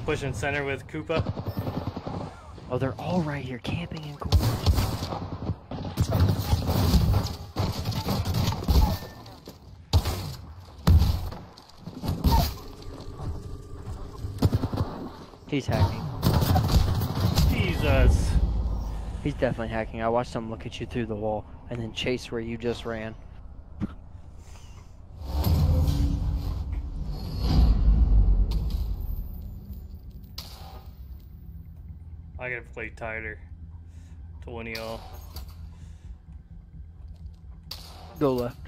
Pushing center with Koopa. Oh, they're all right here, camping in corners. He's hacking. Jesus! He's definitely hacking. I watched him look at you through the wall and then chase where you just ran. I gotta play tighter to one of y'all. Go left.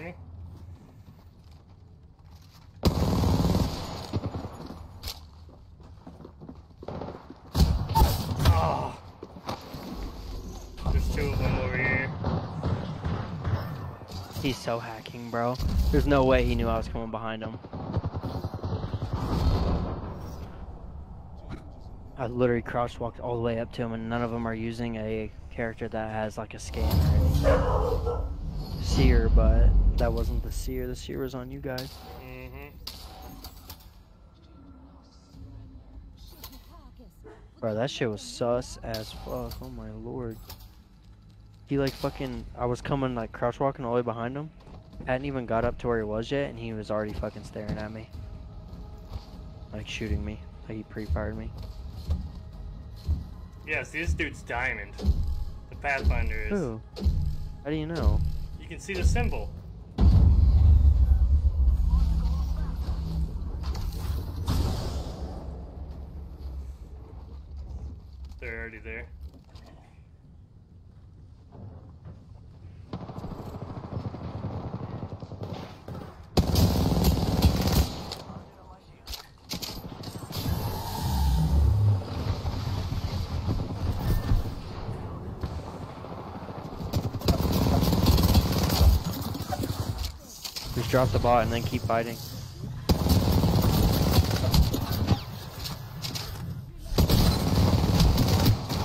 behind me. Oh. There's two of them over here. He's so hacking, bro. There's no way he knew I was coming behind him. I literally crouched, walked all the way up to him, and none of them are using a character that has like a scanner. Seer, but that wasn't the seer. The seer was on you guys. Mm-hmm. Bro, that shit was sus as fuck. Oh my lord. He like fucking. I was coming like crouch walking all the way behind him. Hadn't even got up to where he was yet, and he was already fucking staring at me. Like shooting me. Like he pre-fired me. Yeah, see, this dude's diamond. The Pathfinder is. Who? How do you know? You can see the symbol. They're already there. Just drop the bot and then keep fighting.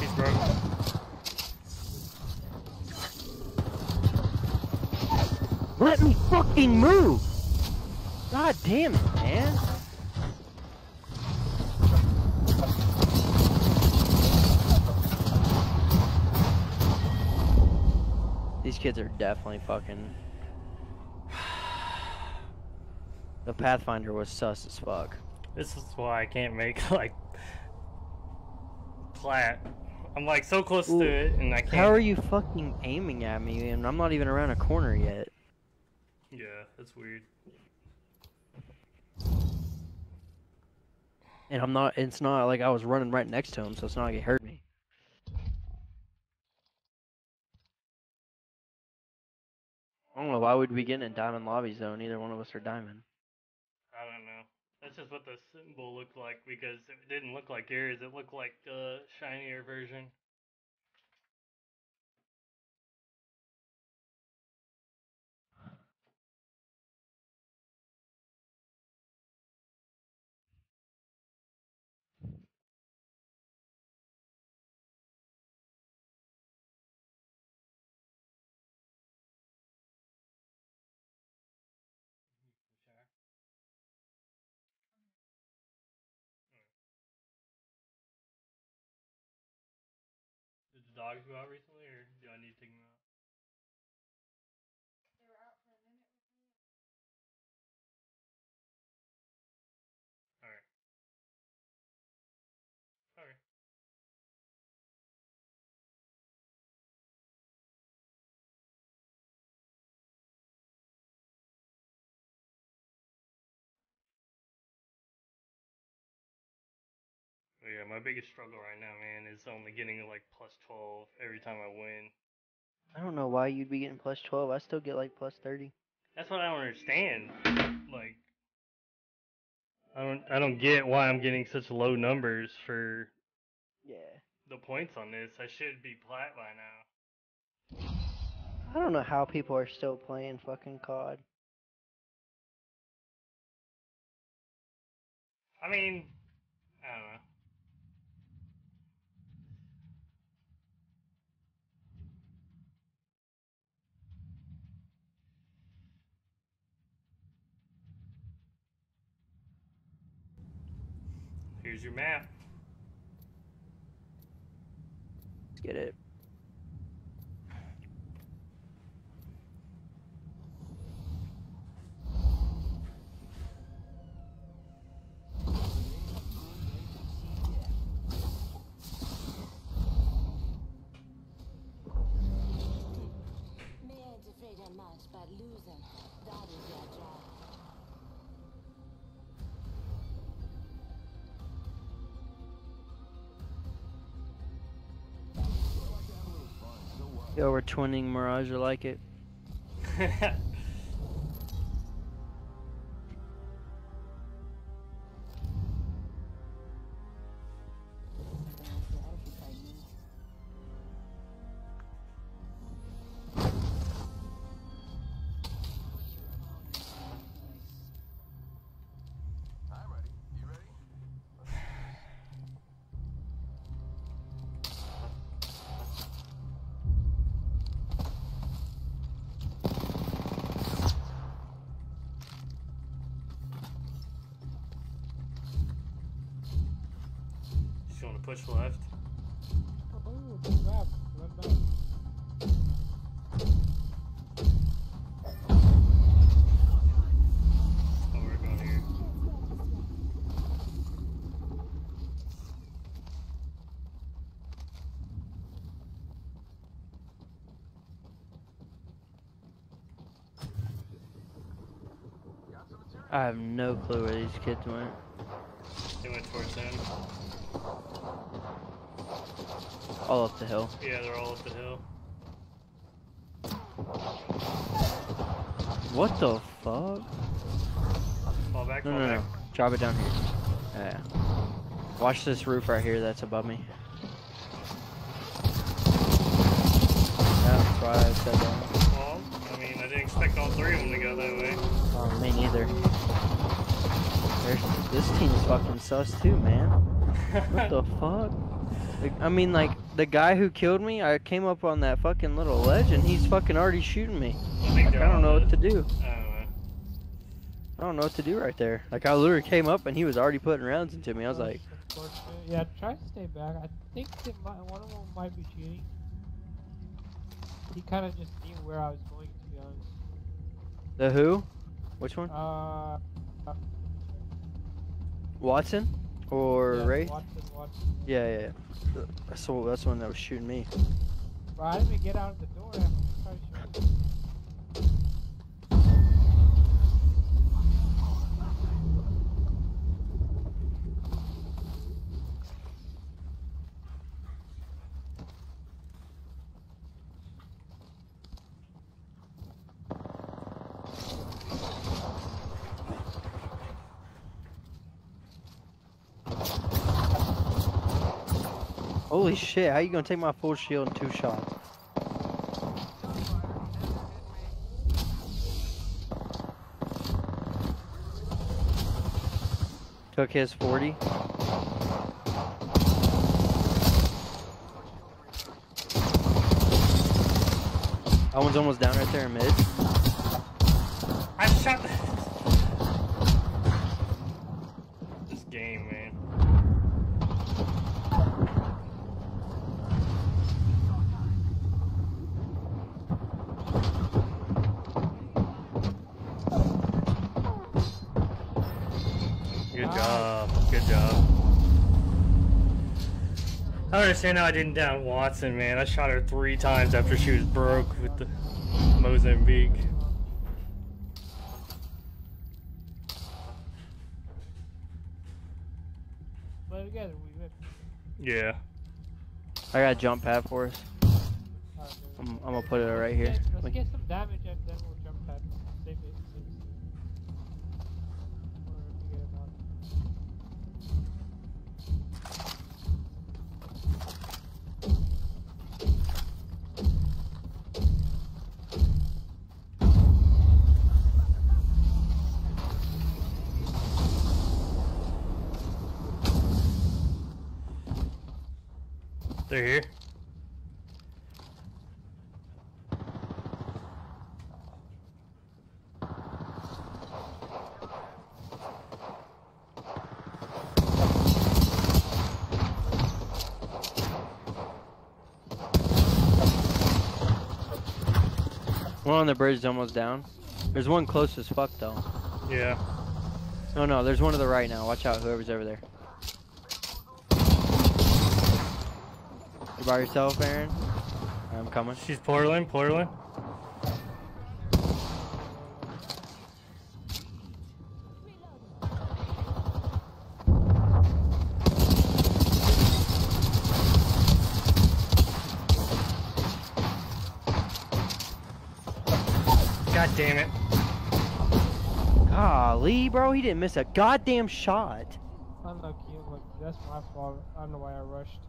He's broke. Let me fucking move! God damn it, man. These kids are definitely fucking. The Pathfinder was sus as fuck. This is why I can't make like plat. I'm like so close Ooh, to it, and I can't. How are you fucking aiming at me and I'm not even around a corner yet? Yeah, that's weird. And I'm not, it's not like I was running right next to him, so it's not like it hurt me. I don't know why would we get in diamond lobbies though, neither one of us are diamond. I don't know. That's just what the symbol looked like because it didn't look like yours. It looked like the shinier version. Dogs go out recently, or do I need to take them out? Yeah, my biggest struggle right now, man, is only getting like plus 12 every time I win. I don't know why you'd be getting plus 12. I still get like plus 30. That's what I don't understand. Like, I don't, I don't get why I'm getting such low numbers for Yeah. the points on this. I should be plat by now. I don't know how people are still playing fucking COD. I mean, I don't know. Here's your map. Let's get it. We're twinning Mirage, I like it. I have no clue where these kids went. They went towards them. All up the hill. Yeah, they're all up the hill. What the fuck? Fall back, No, fall no, back. no. Drop it down here. Oh, yeah. Watch this roof right here that's above me. That's why I said that. Well, I mean, I didn't expect all three of them to go that way. Oh, me neither. There's, this team's fucking sus too, man. What the fuck? Like, I mean, like, the guy who killed me, I came up on that fucking little ledge and he's fucking already shooting me. I Like, I don't know what to do. I don't know. I don't know what to do right there. Like, I literally came up and he was already putting rounds into me. I was like, yeah, try to stay back. I think they might, one of them might be cheating. He kind of just knew where I was going, to be honest. the who? Which one? Uh, Wattson? Or yeah, Ray? Wattson, Wattson. Yeah, yeah, yeah. That's the, that's the one that was shooting me. But I didn't even get out of the door. I have to try to shoot. Shit, how you gonna take my full shield in two shots? Took his 40. That one's almost down right there in mid. I shot Good job. I understand how I didn't down Wattson, man. I shot her three times after she was broke with the Mozambique. Play together, we win. Yeah. I got a jump pad for us. Alright, there we I'm. I'm gonna put it right here. Let's get, let's Like- get some damage They're here. One on the bridge is almost down. There's one close as fuck though. Yeah. No, no, there's one to the right now. Watch out, whoever's over there. You by yourself, Aaron? I'm coming. She's Portland, Portland. God damn it. Golly, bro, he didn't miss a goddamn shot. I'm lucky, but that's my fault. I don't know why I rushed.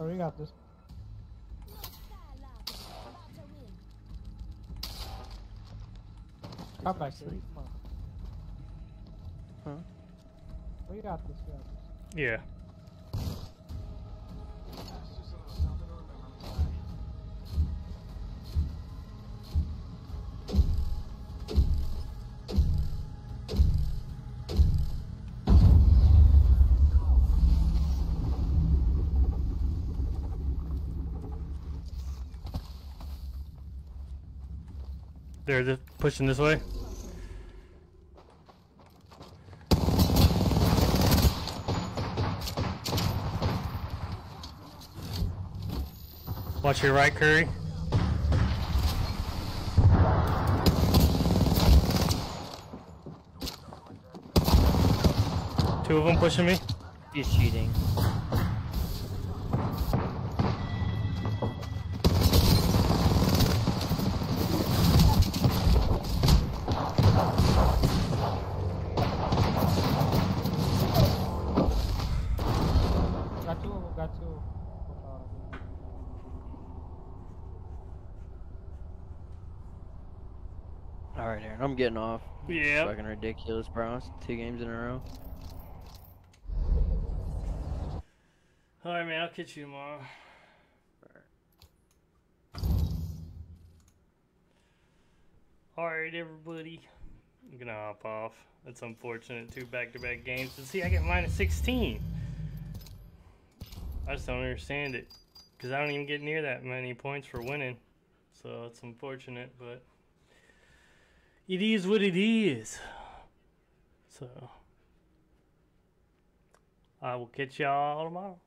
Oh, we got this. Come back, City. Huh? Oh, we got this, we got this. Yeah. They're just pushing this way. Watch your right, Curry. Two of them pushing me. He's cheating. Getting off. Yeah. Fucking ridiculous, bro. It's two games in a row. All right, man. I'll catch you tomorrow. All right, everybody. I'm gonna hop off. That's unfortunate. Two back-to-back games. And see, I get minus 16. I just don't understand it because I don't even get near that many points for winning. So it's unfortunate, but it is what it is. So I will catch y'all tomorrow.